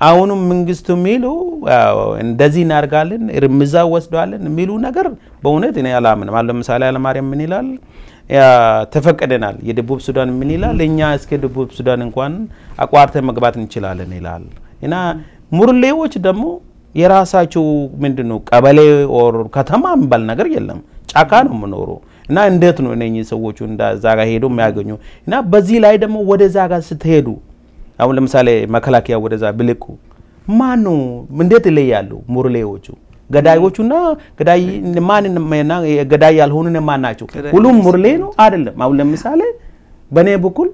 አሁንም መንግስቱ የሚሉ እንደዚህ እናደርጋለን እርምጃ ወስደዋለን የሚሉ ነገር በእውነት እኔ አላምንም። አለ ለምሳሌ ኃይለማርያም ምን ይላል? ተፈቀደናል። የደቡብ ሱዳን ምን ይላል? እኛ እስከ ደቡብ ሱዳን እንኳን አቋርተን መግባት እንችላለን ይላል። እና ሙርሌዎች ደግሞ የራሳቸው ምንድን ነው ቀበሌ or ከተማ የሚባል ነገር የለም። ጫካ ነው የምኖሩ እና እንዴት ነው እነኚህ ሰዎቹ እዛ ጋር ሄዶ የሚያገኙ እና በዚህ ላይ ደግሞ ወደዛ ጋር ስትሄዱ አሁን ለምሳሌ መከላከያ ወደዛ ብልቁ ማን ነው እንዴት ይለያሉ? ሙርሌዎቹ ገዳዮቹና ገዳይ ማንና ገዳይ ያልሆኑ ማን ናቸው? ሁሉም ሙርሌ ነው አይደለም። አሁን ለምሳሌ በእኔ በኩል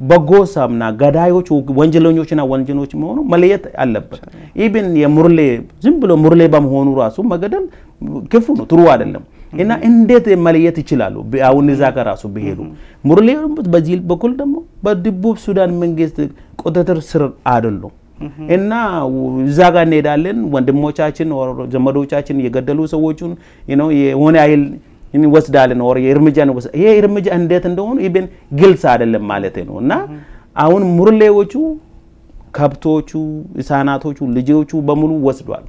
በጎሳምና ገዳዮቹ ወንጀለኞችና ወንጀሎች መሆኑ መለየት አለበት። ኢብን የሙርሌ ዝም ብሎ ሙርሌ በመሆኑ ራሱ መገደል ክፉ ነው፣ ጥሩ አይደለም። እና እንዴት መለየት ይችላሉ? አሁን እዛ ጋር ራሱ ቢሄዱ ሙርሌ በዚህ በኩል ደግሞ በደቡብ ሱዳን መንግስት ቁጥጥር ስር አይደሉም። እና እዛ ጋር እንሄዳለን ወንድሞቻችን ዘመዶቻችን የገደሉ ሰዎቹን የሆነ አይል እንወስዳለን or የእርምጃ ይሄ እርምጃ እንዴት እንደሆኑ even ግልጽ አይደለም ማለት ነው። እና አሁን ሙርሌዎቹ ከብቶቹ፣ ህጻናቶቹ፣ ልጆቹ በሙሉ ወስዷል።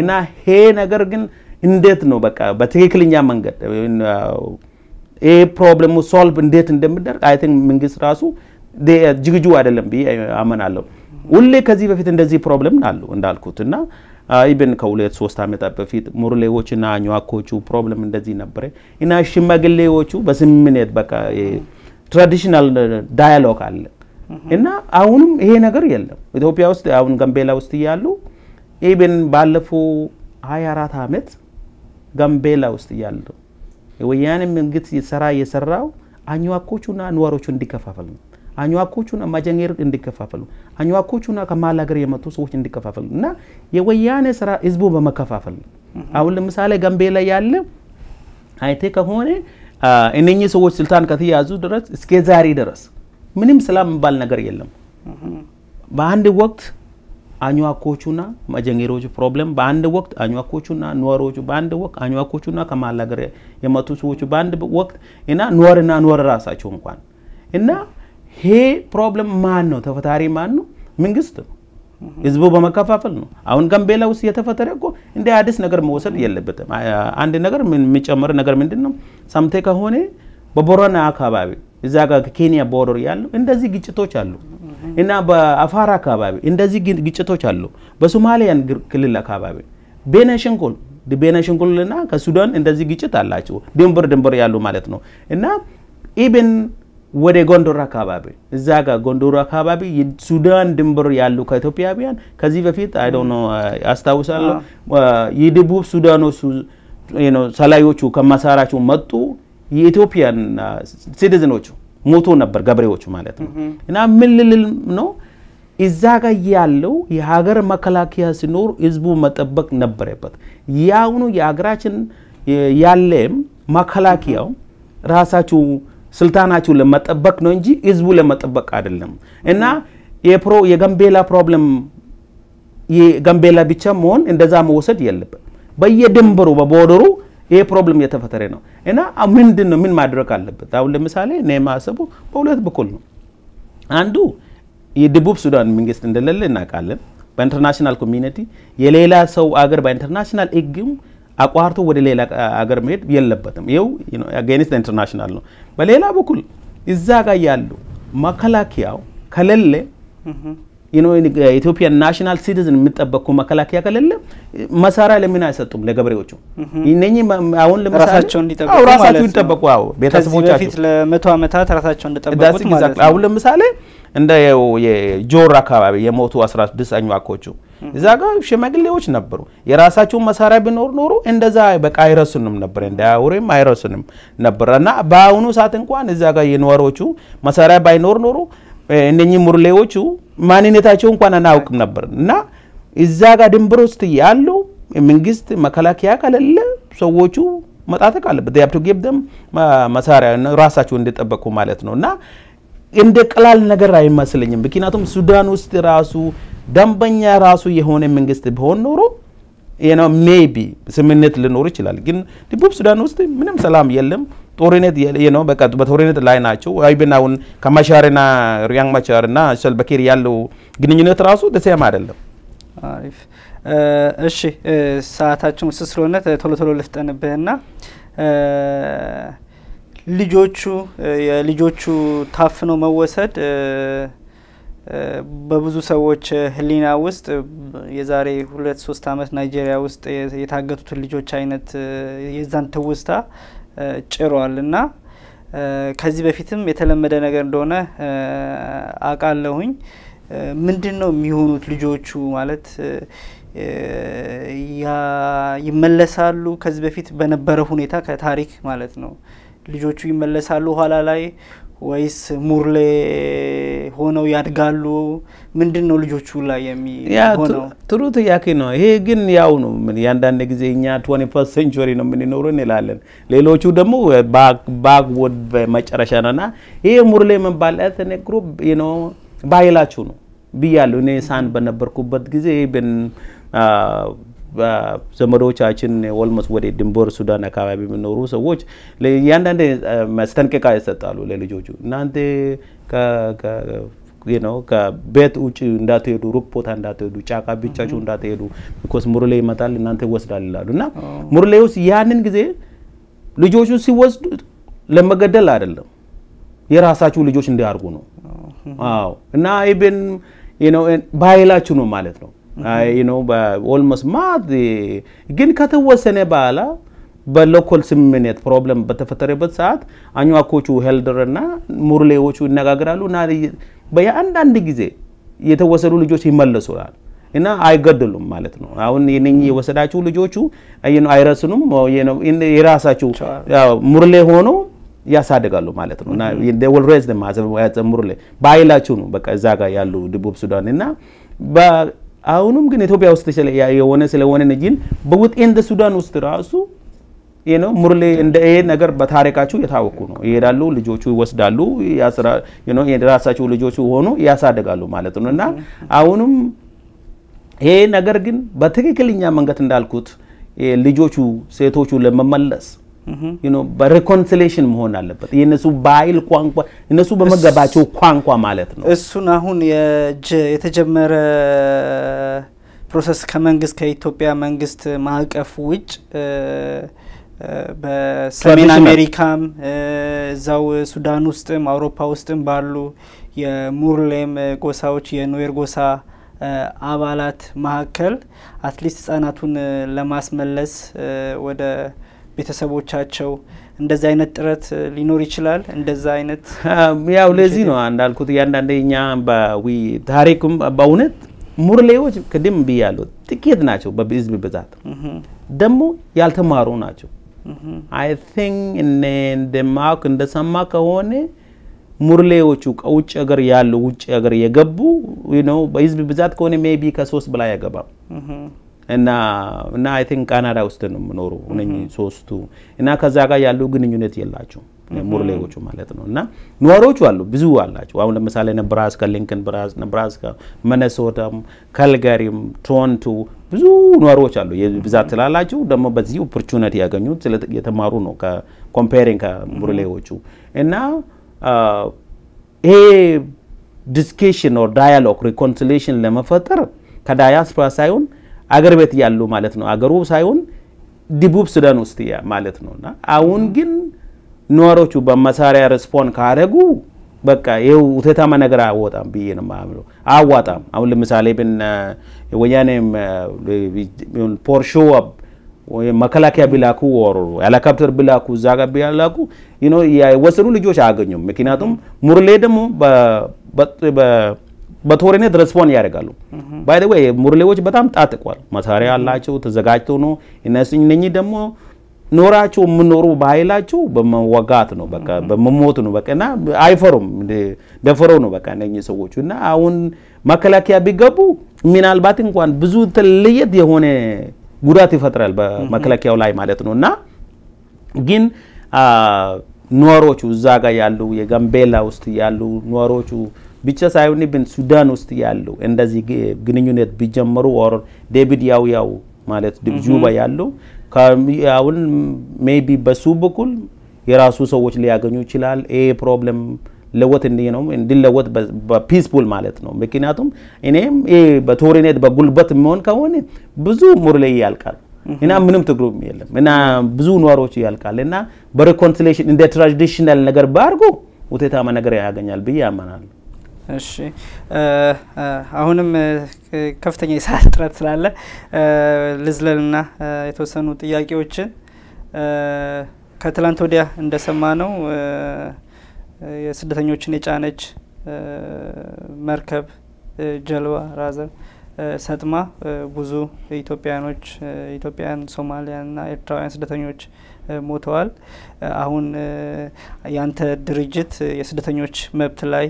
እና ይሄ ነገር ግን እንዴት ነው በቃ በትክክለኛ መንገድ ይሄ problem ኡ solve እንዴት እንደምደርግ I think መንግስት ራሱ ዝግጁ አይደለም ብዬ አመናለሁ። ሁሌ ከዚህ በፊት እንደዚህ problem አሉ እንዳልኩት እና even ከሁለት ሶስት ዓመታት በፊት ሙርሌዎችና አኝዋኮቹ problem እንደዚህ ነበረ። እና ሽማግሌዎቹ በስምምነት በቃ traditional dialogue አለ። እና አሁንም ይሄ ነገር የለም። ኢትዮጵያ ውስጥ አሁን ጋምቤላ ውስጥ እያሉ even ባለፈው 24 ዓመት ጋምቤላ ውስጥ እያለው የወያኔ መንግስት ስራ የሰራው አኝዋኮቹና ነዋሪዎቹ እንዲከፋፈል ነው። አኝዋኮቹና ማጀንጌር እንዲከፋፈሉ አኝዋኮቹና ከመሀል ሀገር የመጡ ሰዎች እንዲከፋፈሉ እና የወያኔ ስራ ህዝቡ በመከፋፈል አሁን ለምሳሌ ጋምቤላ ያለ አይቴ ከሆነ እነኚህ ሰዎች ስልጣን ከተያዙ ድረስ እስከ ዛሬ ድረስ ምንም ሰላም የሚባል ነገር የለም። በአንድ ወቅት አኝዋኮቹና ማጀንጌሮቹ ፕሮብለም በአንድ ወቅት አኝዋኮቹና ነዋሪዎቹ በአንድ ወቅት አኝዋኮቹና ከመሀል ሀገር የመጡ ሰዎች በአንድ ወቅት እና ነዋሪና ነዋሪ ራሳቸው እንኳን እና ይሄ problem ማን ነው ፈጣሪ ማን ነው? መንግስት ነው። ህዝቡ በመከፋፈል ነው። አሁን ጋምቤላ ውስጥ የተፈጠረ እኮ እንደ አዲስ ነገር መወሰድ የለበትም። አንድ ነገር የሚጨመር ነገር ምንድን ነው? ሰምቴ ከሆነ በቦረና አካባቢ እዛ ጋር ኬንያ border ያሉ እንደዚህ ግጭቶች አሉ እና በአፋር አካባቢ እንደዚህ ግጭቶች አሉ። በሶማሊያን ክልል አካባቢ ቤነሸንጉል ቤነሸንጉልና ከሱዳን እንደዚህ ግጭት አላቸው። ድንበር ድንበር ያሉ ማለት ነው እና even ወደ ጎንደር አካባቢ። እዛ ጋር ጎንደር አካባቢ የሱዳን ድንበር ያሉ ከኢትዮጵያውያን ከዚህ በፊት I don't know አስታውሳለሁ። የደቡብ ሱዳኖቹ ሰላዮቹ ከመሳሪያቸው መጡ። የኢትዮጵያን citizen ኦቹ ሞቶ ነበር ገበሬዎቹ ማለት ነው። እና ምን ልል ነው? እዛ ጋር ያለው የሀገር መከላከያ ሲኖር ህዝቡ መጠበቅ ነበረበት። ያሁኑ የሀገራችን ያለም መከላከያው ራሳችሁ ስልጣናችሁ ለመጠበቅ ነው እንጂ ህዝቡ ለመጠበቅ አይደለም። እና የ pro- የጋምቤላ problem የጋምቤላ ብቻ መሆን እንደዛ መወሰድ የለበት። በየድንበሩ በ border ኡ ይሄ problem እየተፈጠረ ነው እና ምንድን ነው ምን ማድረግ አለበት? አሁን ለምሳሌ እኔ የማስበው በሁለት በኩል ነው። አንዱ የደቡብ ሱዳን መንግስት እንደሌለ እናውቃለን። በ international community የሌላ ሰው አገር በ international ሕግም አቋርቶ ወደ ሌላ አገር መሄድ የለበትም። ይኸው against international ነው። በሌላ በኩል እዛ ጋር ያለው መከላከያው ከሌለ የኢትዮጵያ national citizen የሚጠበቁ መከላከያ ከሌለ መሳሪያ ለምን አይሰጡም ለገበሬዎቹ? እነኚህ አሁን ለምሳሌ ራሳቸው እንዲጠበቁ ቤተሰቦቻቸው በፊት ለመቶ ዓመታት ራሳቸው እንደጠበቁት ማለት. ነው። አሁን ለምሳሌ እንደ የጆር አካባቢ የሞቱ 16 አኝዋኮቹ እዛ ጋር ሽማግሌዎች ነበሩ። የራሳቸውን መሳሪያ ቢኖር ኖሮ እንደዛ በቃ አይረሱንም ነበር፣ እንደ አውሬም አይረሱንም ነበር እና በአሁኑ ሰዓት እንኳን እዛ ጋር የነዋሪዎቹ መሳሪያ ባይኖር ኖሮ እነኚህ ሙርሌዎቹ ማንነታቸው እንኳን አናውቅም ነበር እና እዛ ጋር ድንበር ውስጥ ያለው መንግስት መከላከያ ከሌለ ሰዎቹ መጣጠቅ አለበት። ያብቶ ጌብደም መሳሪያ ራሳቸው እንዲጠበቁ ማለት ነው እና እንደ ቀላል ነገር አይመስለኝም። ምክንያቱም ሱዳን ውስጥ ራሱ ደንበኛ ራሱ የሆነ መንግስት ቢሆን ኖሮ maybe ስምምነት ሊኖር ይችላል። ግን ደቡብ ሱዳን ውስጥ ምንም ሰላም የለም። ጦርነት ነው በቃ በጦርነት ላይ ናቸው። even አሁን ከማሻርና ሪያክ ማቻርና ሳልቫ ኪር ያለው ግንኙነት ራሱ ደሴም አይደለም። አሪፍ እሺ ሰዓታችን ውስጥ ስለሆነ ቶሎ ቶሎ ልፍጠንብህና ልጆቹ የልጆቹ ታፍኖ መወሰድ። በብዙ ሰዎች ሕሊና ውስጥ የዛሬ ሁለት ሶስት አመት ናይጄሪያ ውስጥ የታገቱትን ልጆች አይነት የዛን ትውስታ ጭሯል። እና ከዚህ በፊትም የተለመደ ነገር እንደሆነ እ ምንድን ነው የሚሆኑት ልጆቹ ማለት ይመለሳሉ? ከዚህ በፊት በነበረ ሁኔታ ከታሪክ ማለት ነው ልጆቹ ይመለሳሉ ኋላ ላይ ወይስ ሙርሌ ሆነው ያድጋሉ? ምንድን ነው ልጆቹ ላይ የሚሆነው? ጥሩ ጥያቄ ነው። ይሄ ግን ያው ነው ምን የአንዳንድ ጊዜ እኛ twenty first century ነው የምንኖሩ እንላለን። ሌሎቹ ደግሞ backward በመጨረሻ ነው እና ይሄ ሙርሌ መባል ተነግሮ ነው ባህላችሁ ነው ብያለሁ። እኔ ሳን በነበርኩበት ጊዜ ዘመዶቻችን almost ወደ ድንበር ሱዳን አካባቢ የሚኖሩ ሰዎች እያንዳንድ ማስጠንቀቂያ ይሰጣሉ ለልጆቹ። እናንተ ነው ከቤት ውጭ እንዳትሄዱ፣ ሩቅ ቦታ እንዳትሄዱ፣ ጫካ ብቻችሁ እንዳትሄዱ፣ because ሙርሌ ይመጣል እናንተ ይወስዳል ይላሉ። እና ሙርሌ ውስጥ ያንን ጊዜ ልጆቹ ሲወስዱ ለመገደል አይደለም የራሳችሁ ልጆች እንዲያርጉ ነው። አዎ። እና even ባህላችሁ ነው ማለት ነው። ነው almost ማት ግን ከተወሰነ በኋላ በ local ስምምነት problem በተፈጠረበት ሰዓት አኝዋኮቹ elder እና ሙርሌዎቹ ይነጋገራሉ እና በየአንዳንድ ጊዜ የተወሰዱ ልጆች ይመለሱላል እና አይገድሉም ማለት ነው። አሁን የነኚህ የወሰዳችሁ ልጆቹ አይረስኑም የራሳችሁ ሙርሌ ሆኖ ያሳድጋሉ ማለት ነው። ወል ሬዝ ሙርሌ ባህላችሁ ነው በቃ እዛ ጋር ያሉ ደቡብ ሱዳን እና አሁንም ግን ኢትዮጵያ ውስጥ የሆነ ስለሆነ ግን በውጤንደ ሱዳን ውስጥ ራሱ ነው ሙርሌ እንደ ይሄ ነገር በታሪካችሁ የታወቁ ነው። ይሄዳሉ፣ ልጆቹ ይወስዳሉ፣ የራሳቸው ልጆቹ ሆኑ ያሳድጋሉ ማለት ነው እና አሁንም ይሄ ነገር ግን በትክክለኛ መንገድ እንዳልኩት ልጆቹ ሴቶቹ ለመመለስ በ reconciliation መሆን አለበት። የእነሱ ባህል ቋንቋ እነሱ በመገባቸው ቋንቋ ማለት ነው። እሱን አሁን የተጀመረ process ከመንግስት ከኢትዮጵያ መንግስት ማዕቀፍ ውጭ በሰሜን አሜሪካም እዛው ሱዳን ውስጥም አውሮፓ ውስጥም ባሉ የሙርሌም ጎሳዎች የኑዌር ጎሳ አባላት መካከል at least ህጻናቱን ለማስመለስ ወደ ቤተሰቦቻቸው እንደዛ አይነት ጥረት ሊኖር ይችላል። እንደዛ አይነት ያው ለዚህ ነው እንዳልኩት እያንዳንድ እኛ ታሪክም በእውነት ሙርሌዎች ቅድም ብያለሁ ጥቂት ናቸው በህዝብ ብዛት ደግሞ ያልተማሩ ናቸው። I think እንደማወቅ እንደሰማ ከሆነ ሙርሌዎቹ ከውጭ ሀገር ያሉ ውጭ ሀገር የገቡ ነው በህዝብ ብዛት ከሆነ maybe ከሶስት በላይ አይገባም። እና እና I think ካናዳ ውስጥ ነው የምኖሩ እነኚህ ሶስቱ እና ከዛ ጋር ያለው ግንኙነት የላቸው ሙርሌዎቹ ማለት ነው። እና ነዋሪዎቹ አሉ ብዙ አላቸው። አሁን ለምሳሌ ነብራስካ፣ ሊንከን ነብራስካ፣ ሚኒሶታም፣ ካልጋሪም፣ ቶሮንቶ ብዙ ኑዌሮች አሉ። ብዛት ስላላቸው ደግሞ በዚህ opportunity ያገኙት የተማሩ ነው comparing ከሙርሌዎቹ እና ይሄ discussion or dialogue reconciliation ለመፈጠር ከዳያስፖራ ሳይሆን አገር ቤት ያሉ ማለት ነው አገሩ ሳይሆን ደቡብ ሱዳን ውስጥ ማለት ነው። እና አሁን ግን ኑዌሮቹ በመሳሪያ respond ካደረጉ በቃ ይኸው ውጤታማ ነገር አወጣም ብዬ ነው የማምነው። አዋጣም አሁን ለምሳሌ even ወያኔ ፖርሾ መከላከያ ቢላኩ war ሄሊኮፕተር ቢላኩ እዛ ጋር ቢላኩ የወሰዱ ልጆች አያገኙም። ምክንያቱም ሙርሌ ደግሞ በጦርነት respond ያደርጋሉ። by the way ሙርሌዎች በጣም ታጥቋል። መሳሪያ አላቸው፣ ተዘጋጅተው ነው እነኚህ ደግሞ ኖራቸው የምኖሩ በኃይላቸው በመወጋት ነው፣ በቃ በመሞት ነው፣ በቃ እና አይፈሩም። ደፍረው ነው በቃ እነኚህ ሰዎቹ እና አሁን መከላከያ ቢገቡ ምናልባት እንኳን ብዙ ለየት የሆነ ጉዳት ይፈጥራል በመከላከያው ላይ ማለት ነው እና ግን ኑዌሮቹ እዛ ጋር ያሉ የጋምቤላ ውስጥ ያሉ ኑዌሮቹ ብቻ ሳይሆን even ሱዳን ውስጥ ያሉ እንደዚህ ግንኙነት ቢጀመሩ or ዴቪድ ያው ያው ማለት ጁባ ያሉ አሁን maybe በሱ በኩል የራሱ ሰዎች ሊያገኙ ይችላል። ይሄ problem ለወጥ እንዲ ነው እንዲለወጥ በ peaceful ማለት ነው። ምክንያቱም እኔም ይሄ በጦርነት በጉልበት የሚሆን ከሆነ ብዙ ሙርሌ ያልቃል እና ምንም ትግሩም የለም እና ብዙ ኑዌሮች ያልቃል እና በ reconciliation እንደ traditional ነገር ባርጎ ውጤታማ ነገር ያገኛል ብዬ ያመናል። እሺ አሁንም ከፍተኛ የሰዓት እጥረት ስላለ ልዝለልና የተወሰኑ ጥያቄዎችን ከትላንት ወዲያ እንደሰማ ነው የስደተኞችን የጫነች መርከብ ጀልባ ራዘር ሰጥማ ብዙ ኢትዮጵያኖች ኢትዮጵያን፣ ሶማሊያንና ኤርትራውያን ስደተኞች ሞተዋል። አሁን ያንተ ድርጅት የስደተኞች መብት ላይ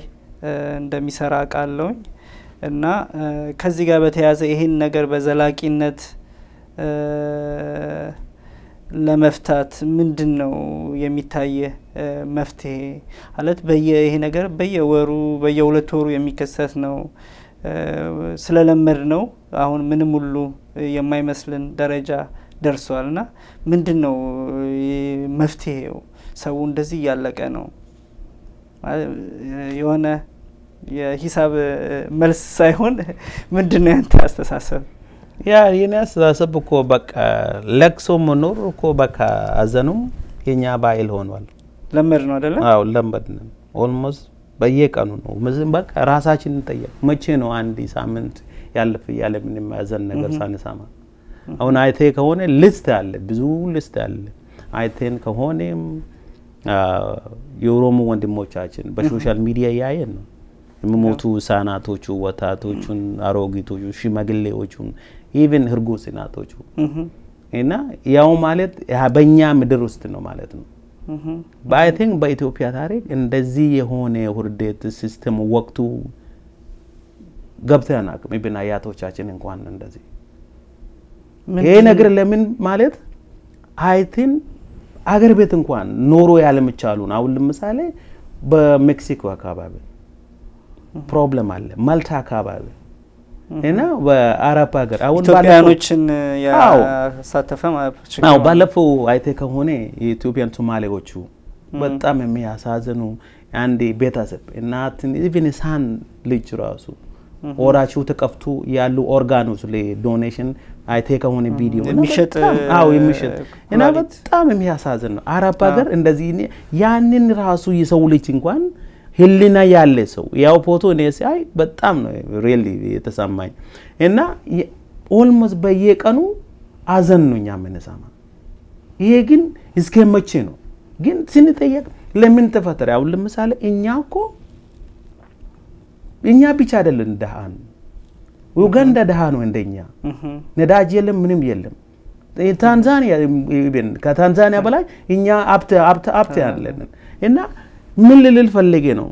እንደሚሰራ ቃለውኝ እና ከዚህ ጋር በተያያዘ ይህን ነገር በዘላቂነት ለመፍታት ምንድን ነው የሚታየ መፍትሄ? ማለት ይሄ ነገር በየወሩ በየሁለት ወሩ የሚከሰት ነው ስለለመድ ነው አሁን ምንም ሁሉ የማይመስልን ደረጃ ደርሷል እና ምንድን ነው መፍትሄው? ሰው እንደዚህ እያለቀ ነው የሆነ የሂሳብ መልስ ሳይሆን *laughs* ምንድን ነው ያንተ አስተሳሰብ? ያ የኔ አስተሳሰብ እኮ በቃ ለቅሶ መኖር እኮ በቃ አዘኑም የኛ ባህል ሆኗል። ለመድ ነው አይደለም? አዎ ለመድ ነው። almost በየቀኑ ነው። በቃ ራሳችን እንጠየቅ፣ መቼ ነው አንድ ሳምንት ያለፍ እያለ ምንም ያዘን ነገር ሳንሰማ? አሁን አይተህ ከሆነ list አለ፣ ብዙ list አለ። አይተን ከሆነም የኦሮሞ ወንድሞቻችን በ social media እያየን ነው የሚሞቱ ህጻናቶቹ፣ ወጣቶቹን፣ አሮጊቶቹ፣ ሽማግሌዎቹን even እርጉዝ እናቶቹ። እና ያው ማለት በእኛ ምድር ውስጥ ነው ማለት ነው። በ I think በኢትዮጵያ ታሪክ እንደዚህ የሆነ ውርደት system ወቅቱ ገብተን አቅም even አያቶቻችን እንኳን እንደዚህ። ይሄ ነገር ለምን ማለት? I think አገር ቤት እንኳን ኖሮ ያለመቻሉን አሁን ለምሳሌ በሜክሲኮ አካባቢ problem አለ። ማልታ አካባቢ እና በአረብ ሀገር አሁን ኢትዮጵያኖችን ያሳተፈ አዎ፣ ባለፈው አይተህ ከሆነ የኢትዮጵያን ሶማሌዎቹ በጣም የሚያሳዝኑ አንድ ቤተሰብ እናትን even ህፃን ልጅ ራሱ ሆዳቸው ተከፍቶ ያሉ ኦርጋኖች ለ donation አይተህ ከሆነ ቪዲዮ የሚሸጥ አዎ የሚሸጥ እና በጣም የሚያሳዝን ነው። አረብ ሀገር እንደዚህ ያንን ራሱ የሰው ልጅ እንኳን ህሊና ያለ ሰው ያው ፎቶ እኔ ሲያይ በጣም ነው really የተሰማኝ እና almost በየቀኑ አዘን ነው እኛ የምንሰማ። ይሄ ግን እስከ መቼ ነው ግን ስንጠየቅ ለምን ተፈጠረ? አሁን ለምሳሌ እኛ እኮ እኛ ብቻ አይደለን ድሃ ነው። ኡጋንዳ ድሃ ነው እንደኛ። ነዳጅ የለም፣ ምንም የለም። ታንዛኒያ ከታንዛኒያ በላይ እኛ ሀብት ያለን እና ምን ልልል ፈልጌ ነው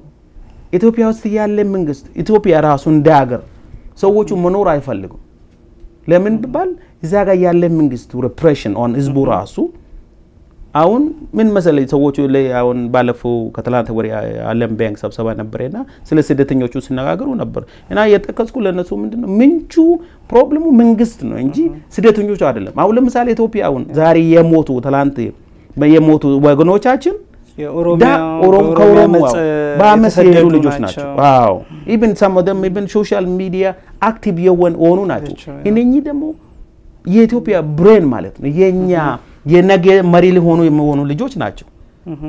ኢትዮጵያ ውስጥ ያለ መንግስት ኢትዮጵያ ራሱ እንደ ሀገር ሰዎቹ መኖር አይፈልጉም። ለምን ቢባል እዛ ጋር ያለ መንግስት repression on ህዝቡ ራሱ አሁን ምን መሰለኝ ሰዎቹ አሁን ባለፈው ከትላንት ወዲያ ዓለም ባንክ ስብሰባ ነበረና ስለ ስደተኞቹ ሲነጋገሩ ነበር እና የጠቀስኩ ለእነሱ ምንድን ነው ምንጩ problem ኡ መንግስት ነው እንጂ ስደተኞቹ አይደለም። አሁን ለምሳሌ ኢትዮጵያ አሁን ዛሬ የሞቱ ትላንት የሞቱ ወገኖቻችን ከኦሮሞ በአመፅ የሄዱ ልጆች ናቸው። all of them even social media active የሆኑ ናቸው። እነኚህ ደግሞ የኢትዮጵያ brain ማለት ነው የኛ የነገ መሪ ሊሆኑ የሚሆኑ ልጆች ናቸው።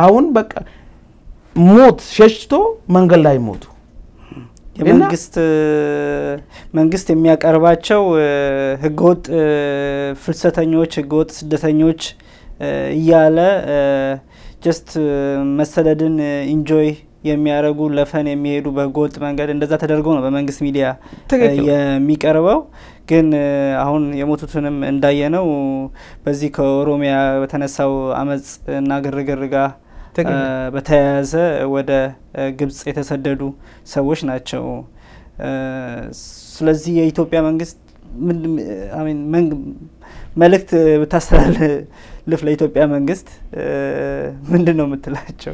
አሁን በቃ ሞት ሸሽቶ መንገድ ላይ ሞቱ። የመንግስት መንግስት የሚያቀርባቸው ህገወጥ ፍልሰተኞች፣ ህገወጥ ስደተኞች እያለ just መሰደድን enjoy የሚያደርጉ ለ fun የሚሄዱ በህገወጥ መንገድ እንደዛ ተደርገው ነው በመንግስት ሚዲያ የሚቀርበው። ግን አሁን የሞቱትንም እንዳየነው በዚህ ከኦሮሚያ በተነሳው አመፅ እና ግርግር ጋር በተያያዘ ወደ ግብጽ የተሰደዱ ሰዎች ናቸው። ስለዚህ የኢትዮጵያ መንግስት መልእክት ብታስተላልፍ ለኢትዮጵያ መንግስት ምንድን ነው የምትላቸው?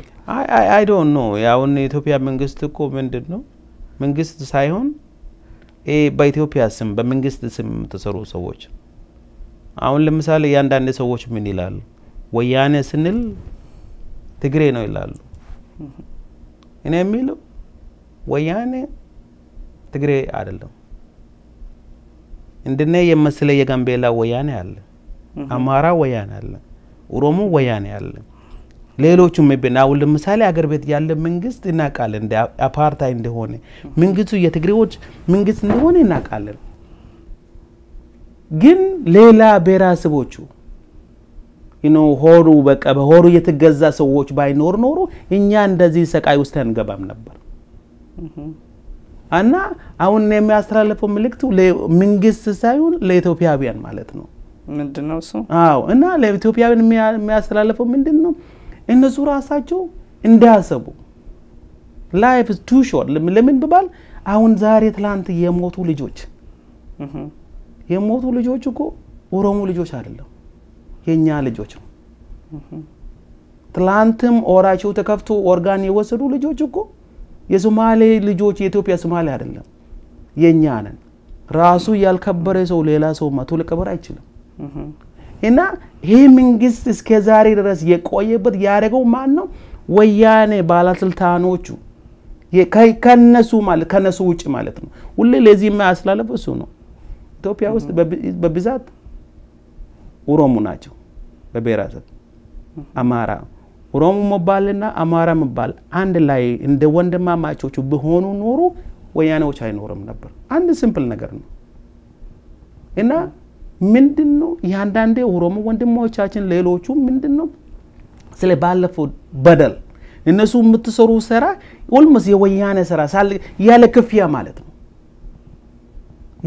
I don't know አሁን የኢትዮጵያ መንግስት እኮ ምንድን ነው መንግስት ሳይሆን በኢትዮጵያ ስም በመንግስት ስም የተሰሩ ሰዎች አሁን ለምሳሌ የአንዳንድ ሰዎች ምን ይላሉ? ወያኔ ስንል ትግሬ ነው ይላሉ። እኔ የሚለው ወያኔ ትግሬ አይደለም። እንደነ የመሰለ የጋምቤላ ወያኔ አለ፣ አማራ ወያኔ አለ፣ ኦሮሞ ወያኔ አለ። ሌሎቹም ብን አሁን ለምሳሌ አገር ቤት ያለ መንግስት እናውቃለን፣ እንደ አፓርታይ እንደሆነ መንግስቱ የትግሬዎች መንግስት እንደሆነ እናውቃለን። ግን ሌላ ብሔረሰቦቹ ኖ ሆሩ በቃ በሆሩ የተገዛ ሰዎች ባይኖር ኖሮ እኛ እንደዚህ ሰቃይ ውስጥ አንገባም ነበር። እና አሁን የሚያስተላልፈው መልእክቱ መንግስት ሳይሆን ለኢትዮጵያውያን ማለት ነው። ምንድን ነው እሱ? አዎ እና ለኢትዮጵያውያን የሚያስተላልፈው ምንድን ነው? እነሱ ራሳቸው እንዳያሰቡ life too short። ለምን ብባል አሁን ዛሬ ትላንት የሞቱ ልጆች የሞቱ ልጆች እኮ ኦሮሞ ልጆች አይደለም የኛ ልጆች ነው። ትላንትም ሆዳቸው ተከፍቶ ኦርጋን የወሰዱ ልጆች እኮ የሶማሌ ልጆች የኢትዮጵያ ሶማሌ አይደለም የኛ ነን። ራሱ ያልከበረ ሰው ሌላ ሰው መቶ ሊያከብር አይችልም። እና ይህ መንግስት እስከ ዛሬ ድረስ የቆየበት ያደረገው ማን ነው? ወያኔ ባለስልጣኖቹ ከነሱ ማለት ከነሱ ውጭ ማለት ነው። ሁሌ ለዚህ የማያስተላለፍ እሱ ነው። ኢትዮጵያ ውስጥ በብዛት ኦሮሞ ናቸው በብሔረሰብ አማራ ኦሮሞ መባልና አማራ መባል አንድ ላይ እንደ ወንድማማቾቹ ቢሆኑ ኖሮ ወያኔዎች አይኖርም ነበር። አንድ simple ነገር ነው እና ምንድን ነው የአንዳንዴ ኦሮሞ ወንድሞቻችን ሌሎቹ ምንድን ነው ስለ ባለፈው በደል እነሱ የምትሰሩ ስራ ኦልሞስ የወያኔ ስራ ያለ ክፍያ ማለት ነው።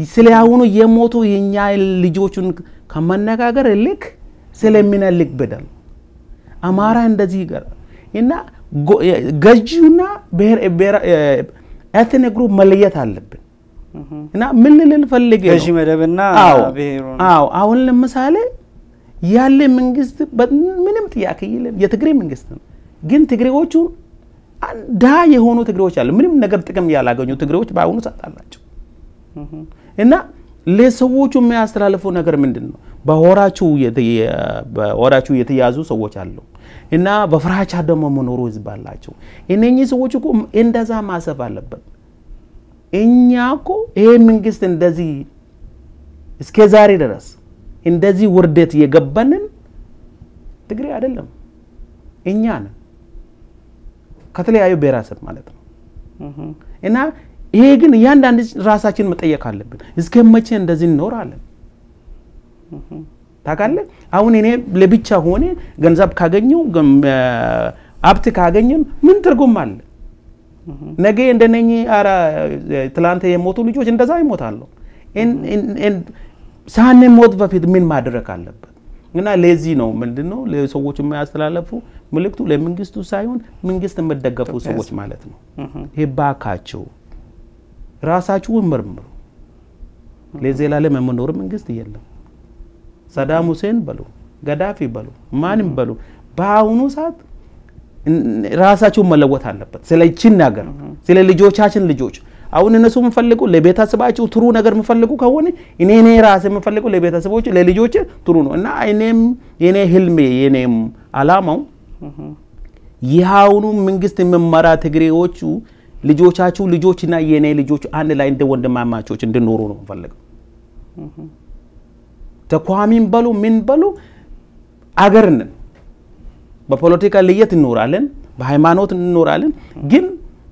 ስለ አሁኑ የሞቱ የኛ ልጆቹን ከመነጋገር ልክ ስለሚነልቅ በደል አማራ እንደዚህ ይገር እና ገዢውና ethnic group መለየት አለብን። እና ምን ልል ፈልጌ ገዢ መደብና አዎ አሁን ለምሳሌ ያለ መንግስት ምንም ጥያቄ የለም የትግሬ መንግስት ነው። ግን ትግሬዎቹ ድሃ የሆኑ ትግሬዎች አሉ። ምንም ነገር ጥቅም ያላገኙ ትግሬዎች በአሁኑ ሰዓት አላቸው። እና ለሰዎቹ የሚያስተላልፈው ነገር ምንድን ነው? በሆራችሁ የተያዙ ሰዎች አሉ እና በፍራቻ ደግሞ መኖሩ ህዝብ አላቸው። እነኚህ ሰዎች እኮ እንደዛ ማሰብ አለበት። እኛ እኮ ይሄ መንግስት እንደዚህ እስከ ዛሬ ድረስ እንደዚህ ውርደት የገባንን ትግሬ አይደለም እኛ ነን፣ ከተለያዩ ብሔረሰብ ማለት ነው እና ይሄ ግን እያንዳንድ ራሳችን መጠየቅ አለብን። እስከ መቼ እንደዚህ እንኖራለን? ታውቃለህ፣ አሁን እኔ ለብቻ ሆኔ ገንዘብ ካገኘው ሀብት ካገኘን ምን ትርጉም አለ? ነገ እንደነኚህ ኧረ ትላንት የሞቱ ልጆች እንደዛ ይሞታሉ። ሳንሞት በፊት ምን ማድረግ አለበት? እና ለዚህ ነው ምንድን ነው ለሰዎች የሚያስተላለፉ ምልክቱ ለመንግስቱ ሳይሆን መንግስት የምደገፉ ሰዎች ማለት ነው። ይባካቸው ራሳችሁን መርምሩ። ለዘላለም የምኖር መንግስት የለም። ሰዳም ሁሴን በሉ፣ ገዳፊ በሉ፣ ማንም በሉ በአሁኑ ሰዓት ራሳቸውን መለወጥ አለበት። ስለ ይችን ነገር ስለ ልጆቻችን ልጆች አሁን እነሱ የምፈልጉ ለቤተሰባቸው ጥሩ ነገር የምፈልጉ ከሆነ እኔ እኔ ራሴ የምፈልጉ ለቤተሰቦች ለልጆች ጥሩ ነው እና እኔም የኔ ህልሜ የኔም አላማው የአሁኑ መንግስት የሚመራ ትግሬዎቹ ልጆቻችሁ ልጆችና የኔ ልጆች አንድ ላይ እንደ ወንድማማቾች እንድኖሩ ነው የምፈልገው። ተቋሚም በሉ ምን በሉ አገርንን በፖለቲካ ልየት እንኖራለን፣ በሃይማኖት እንኖራለን። ግን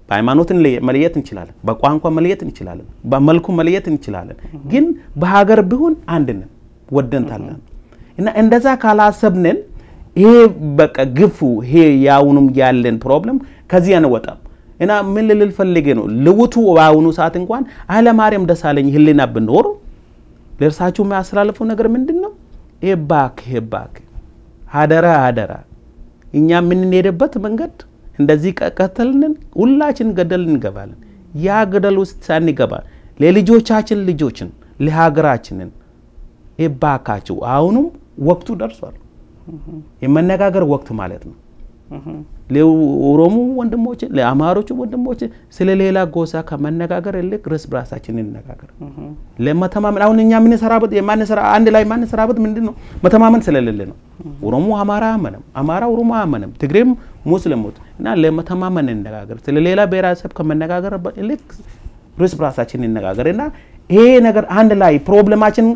በሃይማኖትን መለየት እንችላለን፣ በቋንቋ መለየት እንችላለን፣ በመልኩ መለየት እንችላለን። ግን በሀገር ቢሆን አንድነን ወደንታለን እና እንደዛ ካላሰብንን ይሄ በቃ ግፉ ይሄ የአሁኑም ያለን ፕሮብለም ከዚህ አንወጣም። እና ምን ልል ፈልጌ ነው ልውቱ በአሁኑ ሰዓት እንኳን ኃይለማርያም ደሳለኝ ህሊና ብኖር ለእርሳቸው የሚያስተላልፈው ነገር ምንድን ነው? እባክህ እባክህ አደራ አደራ እኛ የምንሄድበት መንገድ እንደዚህ ቀጠልን ሁላችን ገደል እንገባለን። ያ ገደል ውስጥ ሳንገባ ለልጆቻችን ልጆችን ለሀገራችንን እባካችሁ አሁኑም ወቅቱ ደርሷል። የመነጋገር ወቅት ማለት ነው። ለኦሮሞ ወንድሞች፣ ለአማሮቹ ወንድሞች ስለ ሌላ ጎሳ ከመነጋገር ይልቅ እርስ በራሳችን እንነጋገር። ለመተማመን አሁን እኛ የምንሰራበት አንድ ላይ የማንሰራበት ምንድን ነው? መተማመን ስለሌለ ነው። ኦሮሞ አማራ አመነም፣ አማራ ኦሮሞ አመነም፣ ትግሬም ሙስሊሙት እና ለመተማመን እንነጋገር። ስለ ሌላ ብሔረሰብ ከመነጋገር ይልቅ እርስ በራሳችን እንነጋገር እና ይሄ ነገር አንድ ላይ problem ኣችን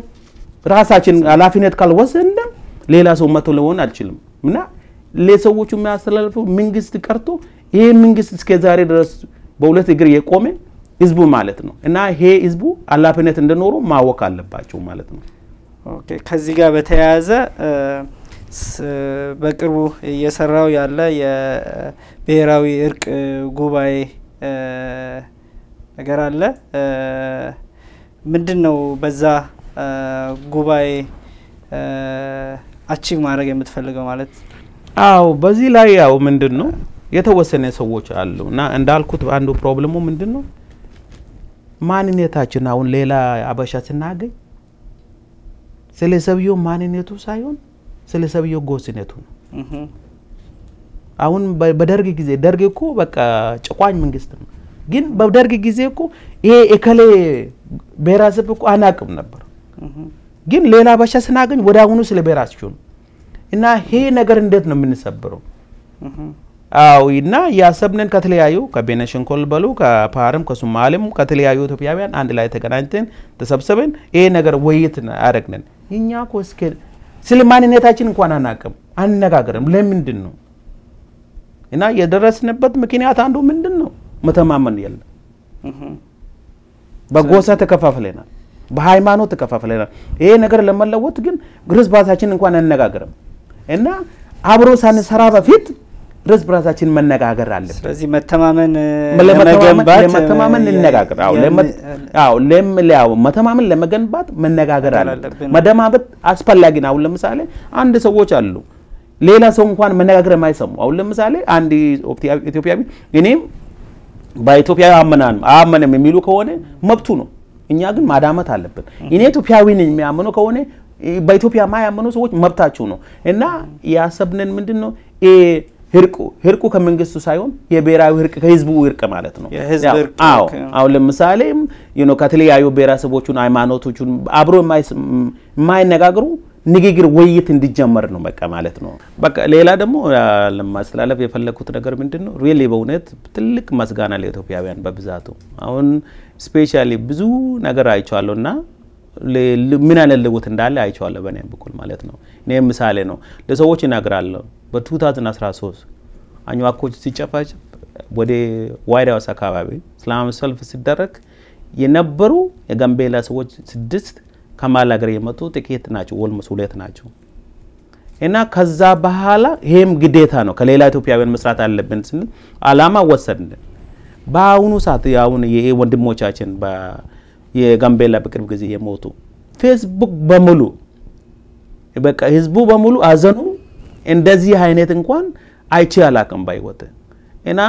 ራሳችን ኃላፊነት ካልወሰን ሌላ ሰው መቶ ሊሆን አልችልም እና ለሰዎቹ የሚያስተላልፈው መንግስት ቀርቶ ይሄ መንግስት እስከ ዛሬ ድረስ በሁለት እግር የቆመ ህዝቡ ማለት ነው እና ይሄ ህዝቡ ኃላፊነት እንደኖሩ ማወቅ አለባቸው ማለት ነው። okay ከዚህ ጋር በተያያዘ በቅርቡ እየሰራው ያለ የብሔራዊ እርቅ ጉባኤ ነገር አለ። ምንድን ነው በዛ ጉባኤ achieve ማድረግ የምትፈልገው ማለት አዎ በዚህ ላይ ያው ምንድን ነው የተወሰነ ሰዎች አሉ እና እንዳልኩት አንዱ problem ኡ ምንድን ነው ማንነታችን አሁን ሌላ አበሻ ስናገኝ ስለ ሰውየው ማንነቱ ሳይሆን ስለ ሰውየው ጎሳነቱ ነው። አሁን በደርግ ጊዜ ደርግ እኮ በቃ ጨቋኝ መንግስት ነው። ግን በደርግ ጊዜ እኮ ይሄ እከሌ ብሔረሰብ እኮ አናቅም ነበር። ግን ሌላ አበሻ ስናገኝ ወደ አሁኑ ስለ ብሔራቸው ነው እና ይሄ ነገር እንዴት ነው የምንሰብረው? አዎ እና ያሰብነን ከተለያዩ ከቤነሸንኮል በሉ ከፓርም ከሱማሌም ከተለያዩ ኢትዮጵያውያን አንድ ላይ ተገናኝተን ተሰብስበን ይሄ ነገር ውይይት አደረግነን። እኛ እኮ እስከ ስለ ማንነታችን እንኳን አናቅም፣ አንነጋገርም። ለምንድን ነው እና የደረስንበት ምክንያት አንዱ ምንድን ነው? መተማመን የለም። በጎሳ ተከፋፍለናል፣ በሃይማኖት ተከፋፍለናል። ይሄ ነገር ለመለወጥ ግን እርስ በርሳችን እንኳን አንነጋገርም እና አብሮ ሳንሰራ በፊት እርስ በርሳችን መነጋገር አለብን። ስለዚህ መተማመን ለመተማመን እንነጋገር። አዎ መተማመን ለመገንባት መነጋገር አለብን። መደማመጥ አስፈላጊ ነው። አሁን ለምሳሌ አንድ ሰዎች አሉ ሌላ ሰው እንኳን መነጋገር የማይሰሙ አሁን ለምሳሌ አንድ ኢትዮጵያዊ እኔም በኢትዮጵያ አመናን አመንም የሚሉ ከሆነ መብቱ ነው። እኛ ግን ማዳመጥ አለብን። እኔ ኢትዮጵያዊ ነኝ የሚያምኑ ከሆነ በኢትዮጵያ ማያምኑ ሰዎች መብታቸው ነው። እና ያሰብንን ምንድን ነው ህርቁ ህርቁ ከመንግስቱ ሳይሆን የብሔራዊ ህርቅ ከህዝቡ ህርቅ ማለት ነው። አዎ። አሁን ለምሳሌ ከተለያዩ ብሔረሰቦቹን ሃይማኖቶቹን አብሮ የማይነጋገሩ ንግግር ውይይት እንዲጀመር ነው በቃ ማለት ነው። በቃ ሌላ ደግሞ ለማስተላለፍ የፈለግኩት ነገር ምንድን ነው really በእውነት ትልቅ ምስጋና ለኢትዮጵያውያን በብዛቱ። አሁን specially ብዙ ነገር አይቼዋለሁ እና ምን አይነት ለውጥ እንዳለ አይቼዋለሁ በእኔም በኩል ማለት ነው። እኔም ምሳሌ ነው ለሰዎች ይናገራለሁ። በ2013 አኝዋኮች ሲጨፋጭፍ ወደ ዋይት ሀውስ አካባቢ ሰላማዊ ሰልፍ ሲደረግ የነበሩ የጋምቤላ ሰዎች ስድስት ከማል ሀገር የመጡ ጥቂት ናቸው፣ ወልሞስ ሁለት ናቸው። እና ከዛ በኋላ ይሄም ግዴታ ነው ከሌላ ኢትዮጵያውያን መስራት አለብን ስንል አላማ ወሰድን። በአሁኑ ሰዓት አሁን ይሄ ወንድሞቻችን የጋምቤላ በቅርብ ጊዜ የሞቱ ፌስቡክ በሙሉ በቃ ህዝቡ በሙሉ አዘኑ። እንደዚህ አይነት እንኳን አይቼ አላቅም ባይወት እና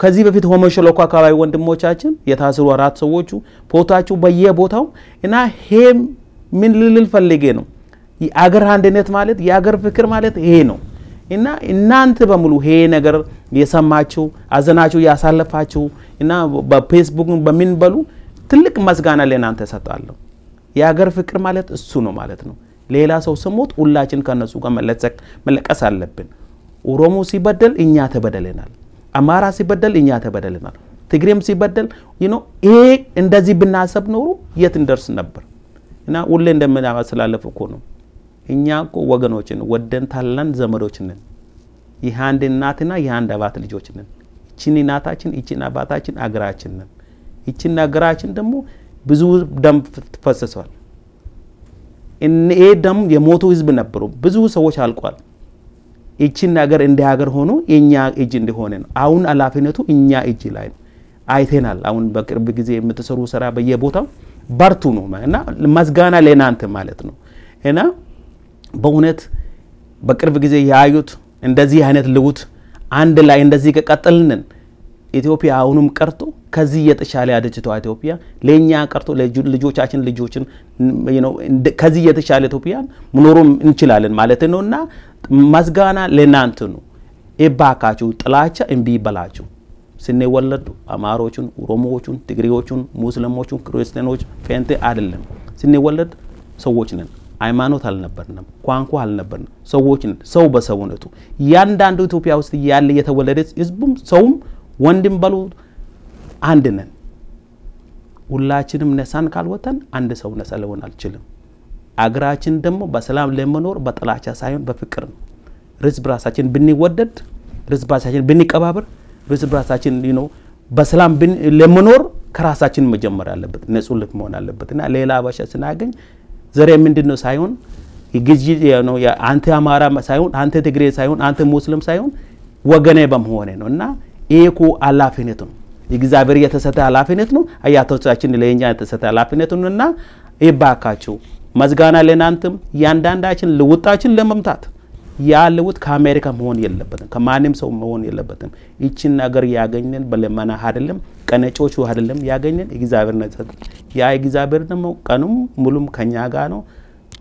ከዚህ በፊት ሆሞ ሸለቆ አካባቢ ወንድሞቻችን የታስሩ አራት ሰዎቹ ፎቶቸው በየቦታው እና ይሄ ምን ልልል ፈልጌ ነው የአገር አንድነት ማለት የአገር ፍቅር ማለት ይሄ ነው። እና እናንተ በሙሉ ይሄ ነገር የሰማችሁ አዘናችሁ ያሳለፋችሁ እና በፌስቡክ በምን በሉ ትልቅ መስጋና ለእናንተ እሰጣለሁ። የሀገር ፍቅር ማለት እሱ ነው ማለት ነው። ሌላ ሰው ስሞት ሁላችን ከነሱ ጋር መለቀስ አለብን። ኦሮሞ ሲበደል እኛ ተበደለናል። አማራ ሲበደል እኛ ተበደለናል። ትግሬም ሲበደል ይሄ እንደዚህ ብናሰብ ኖሮ የት እንደርስ ነበር? እና ሁሌ እንደምናስተላለፍ እኮ ነው እኛ እኮ ወገኖችን ወደን ታላን ዘመዶች ነን። የአንድ እናትና የአንድ አባት ልጆች ነን። ይችን እናታችን ይችን አባታችን አገራችን ነን። ይችን አገራችን ደግሞ ብዙ ደም ፈስሷል። ይሄ ደም የሞቱ ህዝብ ነበሩ። ብዙ ሰዎች አልቋል። ይችን ነገር እንደ ሀገር ሆኖ የእኛ እጅ እንደሆነ ነው። አሁን ኃላፊነቱ እኛ እጅ ላይ ነው። አይተናል። አሁን በቅርብ ጊዜ የምትሰሩ ስራ በየቦታው በርቱ ነው እና መስጋና ለእናንተ ማለት ነው እና በእውነት በቅርብ ጊዜ ያዩት እንደዚህ አይነት ልውጥ አንድ ላይ እንደዚህ ከቀጠልንን ኢትዮጵያ አሁንም ቀርቶ ከዚህ የተሻለ ያደችቷ ኢትዮጵያ ለእኛ ቀርቶ ልጆቻችን ልጆችን ከዚህ የተሻለ ኢትዮጵያን መኖሩም እንችላለን ማለት ነው እና መስጋና ለእናንተ ነው። እባካችሁ ጥላቻ እምቢ በላችሁ። ስንወለዱ አማሮቹን፣ ኦሮሞዎቹን፣ ትግሬዎቹን፣ ሙስሊሞቹን፣ ክርስቲያኖች ፌንቴ አይደለም። ስንወለድ ሰዎች ነን። ሃይማኖት አልነበርንም፣ ቋንቋ አልነበርንም። ሰዎች ሰው በሰውነቱ እያንዳንዱ ኢትዮጵያ ውስጥ ያለ የተወለደ ህዝቡም ሰውም ወንድም በሉ አንድ ነን። ሁላችንም ነሳን ካልወተን አንድ ሰው ነሳ ሊሆን አልችልም። አገራችን ደግሞ በሰላም ለመኖር በጥላቻ ሳይሆን በፍቅር ነው። ርስ በራሳችን ብንወደድ፣ ርስ በራሳችን ብንቀባበር፣ ርስ በራሳችን ነው በሰላም ለመኖር ከራሳችን መጀመር አለበት። ንጹህ ልክ መሆን አለበት እና ሌላ በሻ ስናገኝ ዘሬ ምንድን ነው ሳይሆን ግዢ አንተ አማራ ሳይሆን አንተ ትግሬ ሳይሆን አንተ ሙስሊም ሳይሆን ወገኔ በመሆኔ ነው እና ይሄ እኮ ኃላፊነት ነው። እግዚአብሔር የተሰጠ ኃላፊነት ነው። አያቶቻችን ለእኛ የተሰጠ ኃላፊነት ነው እና ይባካችሁ መስጋና ለእናንተም እያንዳንዳችን ልውጣችን ለመምታት ያ ልውጥ ከአሜሪካ መሆን የለበትም፣ ከማንም ሰው መሆን የለበትም። ይችን ነገር ያገኘን በለመና አይደለም፣ ቀነጮቹ አይደለም ያገኘን እግዚአብሔር ነው ያ እግዚአብሔር ደግሞ ቀኑም ሙሉም ከኛ ጋር ነው።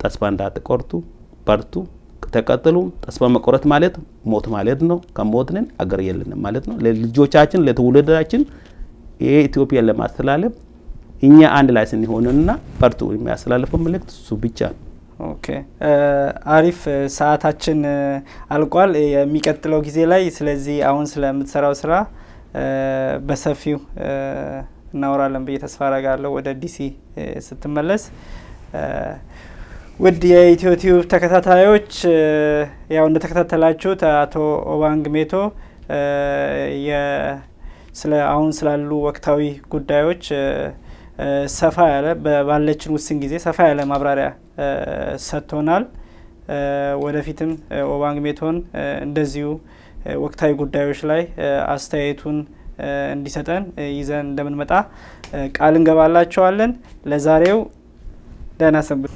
ተስፋ እንዳትቆርጡ፣ በርቱ፣ ተቀጥሉ። ተስፋ መቆረጥ ማለት ሞት ማለት ነው። ከሞትንን አገር የለንም ማለት ነው። ለልጆቻችን ለትውልዳችን ይሄ ኢትዮጵያን ለማስተላለፍ እኛ አንድ ላይ ስንሆንና በርቱ የሚያስተላልፈው መልእክት እሱ ብቻ ነው። okay አሪፍ። ሰዓታችን አልቋል። የሚቀጥለው ጊዜ ላይ ስለዚህ አሁን ስለምትሰራው ስራ በሰፊው እናወራለን ብዬ ተስፋ አረጋለሁ ወደ ዲሲ ስትመለስ። ውድ የኢትዮ ቲዩብ ተከታታዮች ያው እንደተከታተላችሁት አቶ ኦባንግ ሜቶ ስለ አሁን ስላሉ ወቅታዊ ጉዳዮች ሰፋ ያለ ባለችን ውስን ጊዜ ሰፋ ያለ ማብራሪያ ሰጥቶናል። ወደፊትም ኦባንግ ሜቶን እንደዚሁ ወቅታዊ ጉዳዮች ላይ አስተያየቱን እንዲሰጠን ይዘን እንደምንመጣ ቃል እንገባላቸዋለን። ለዛሬው ደህና ሰንብቱ።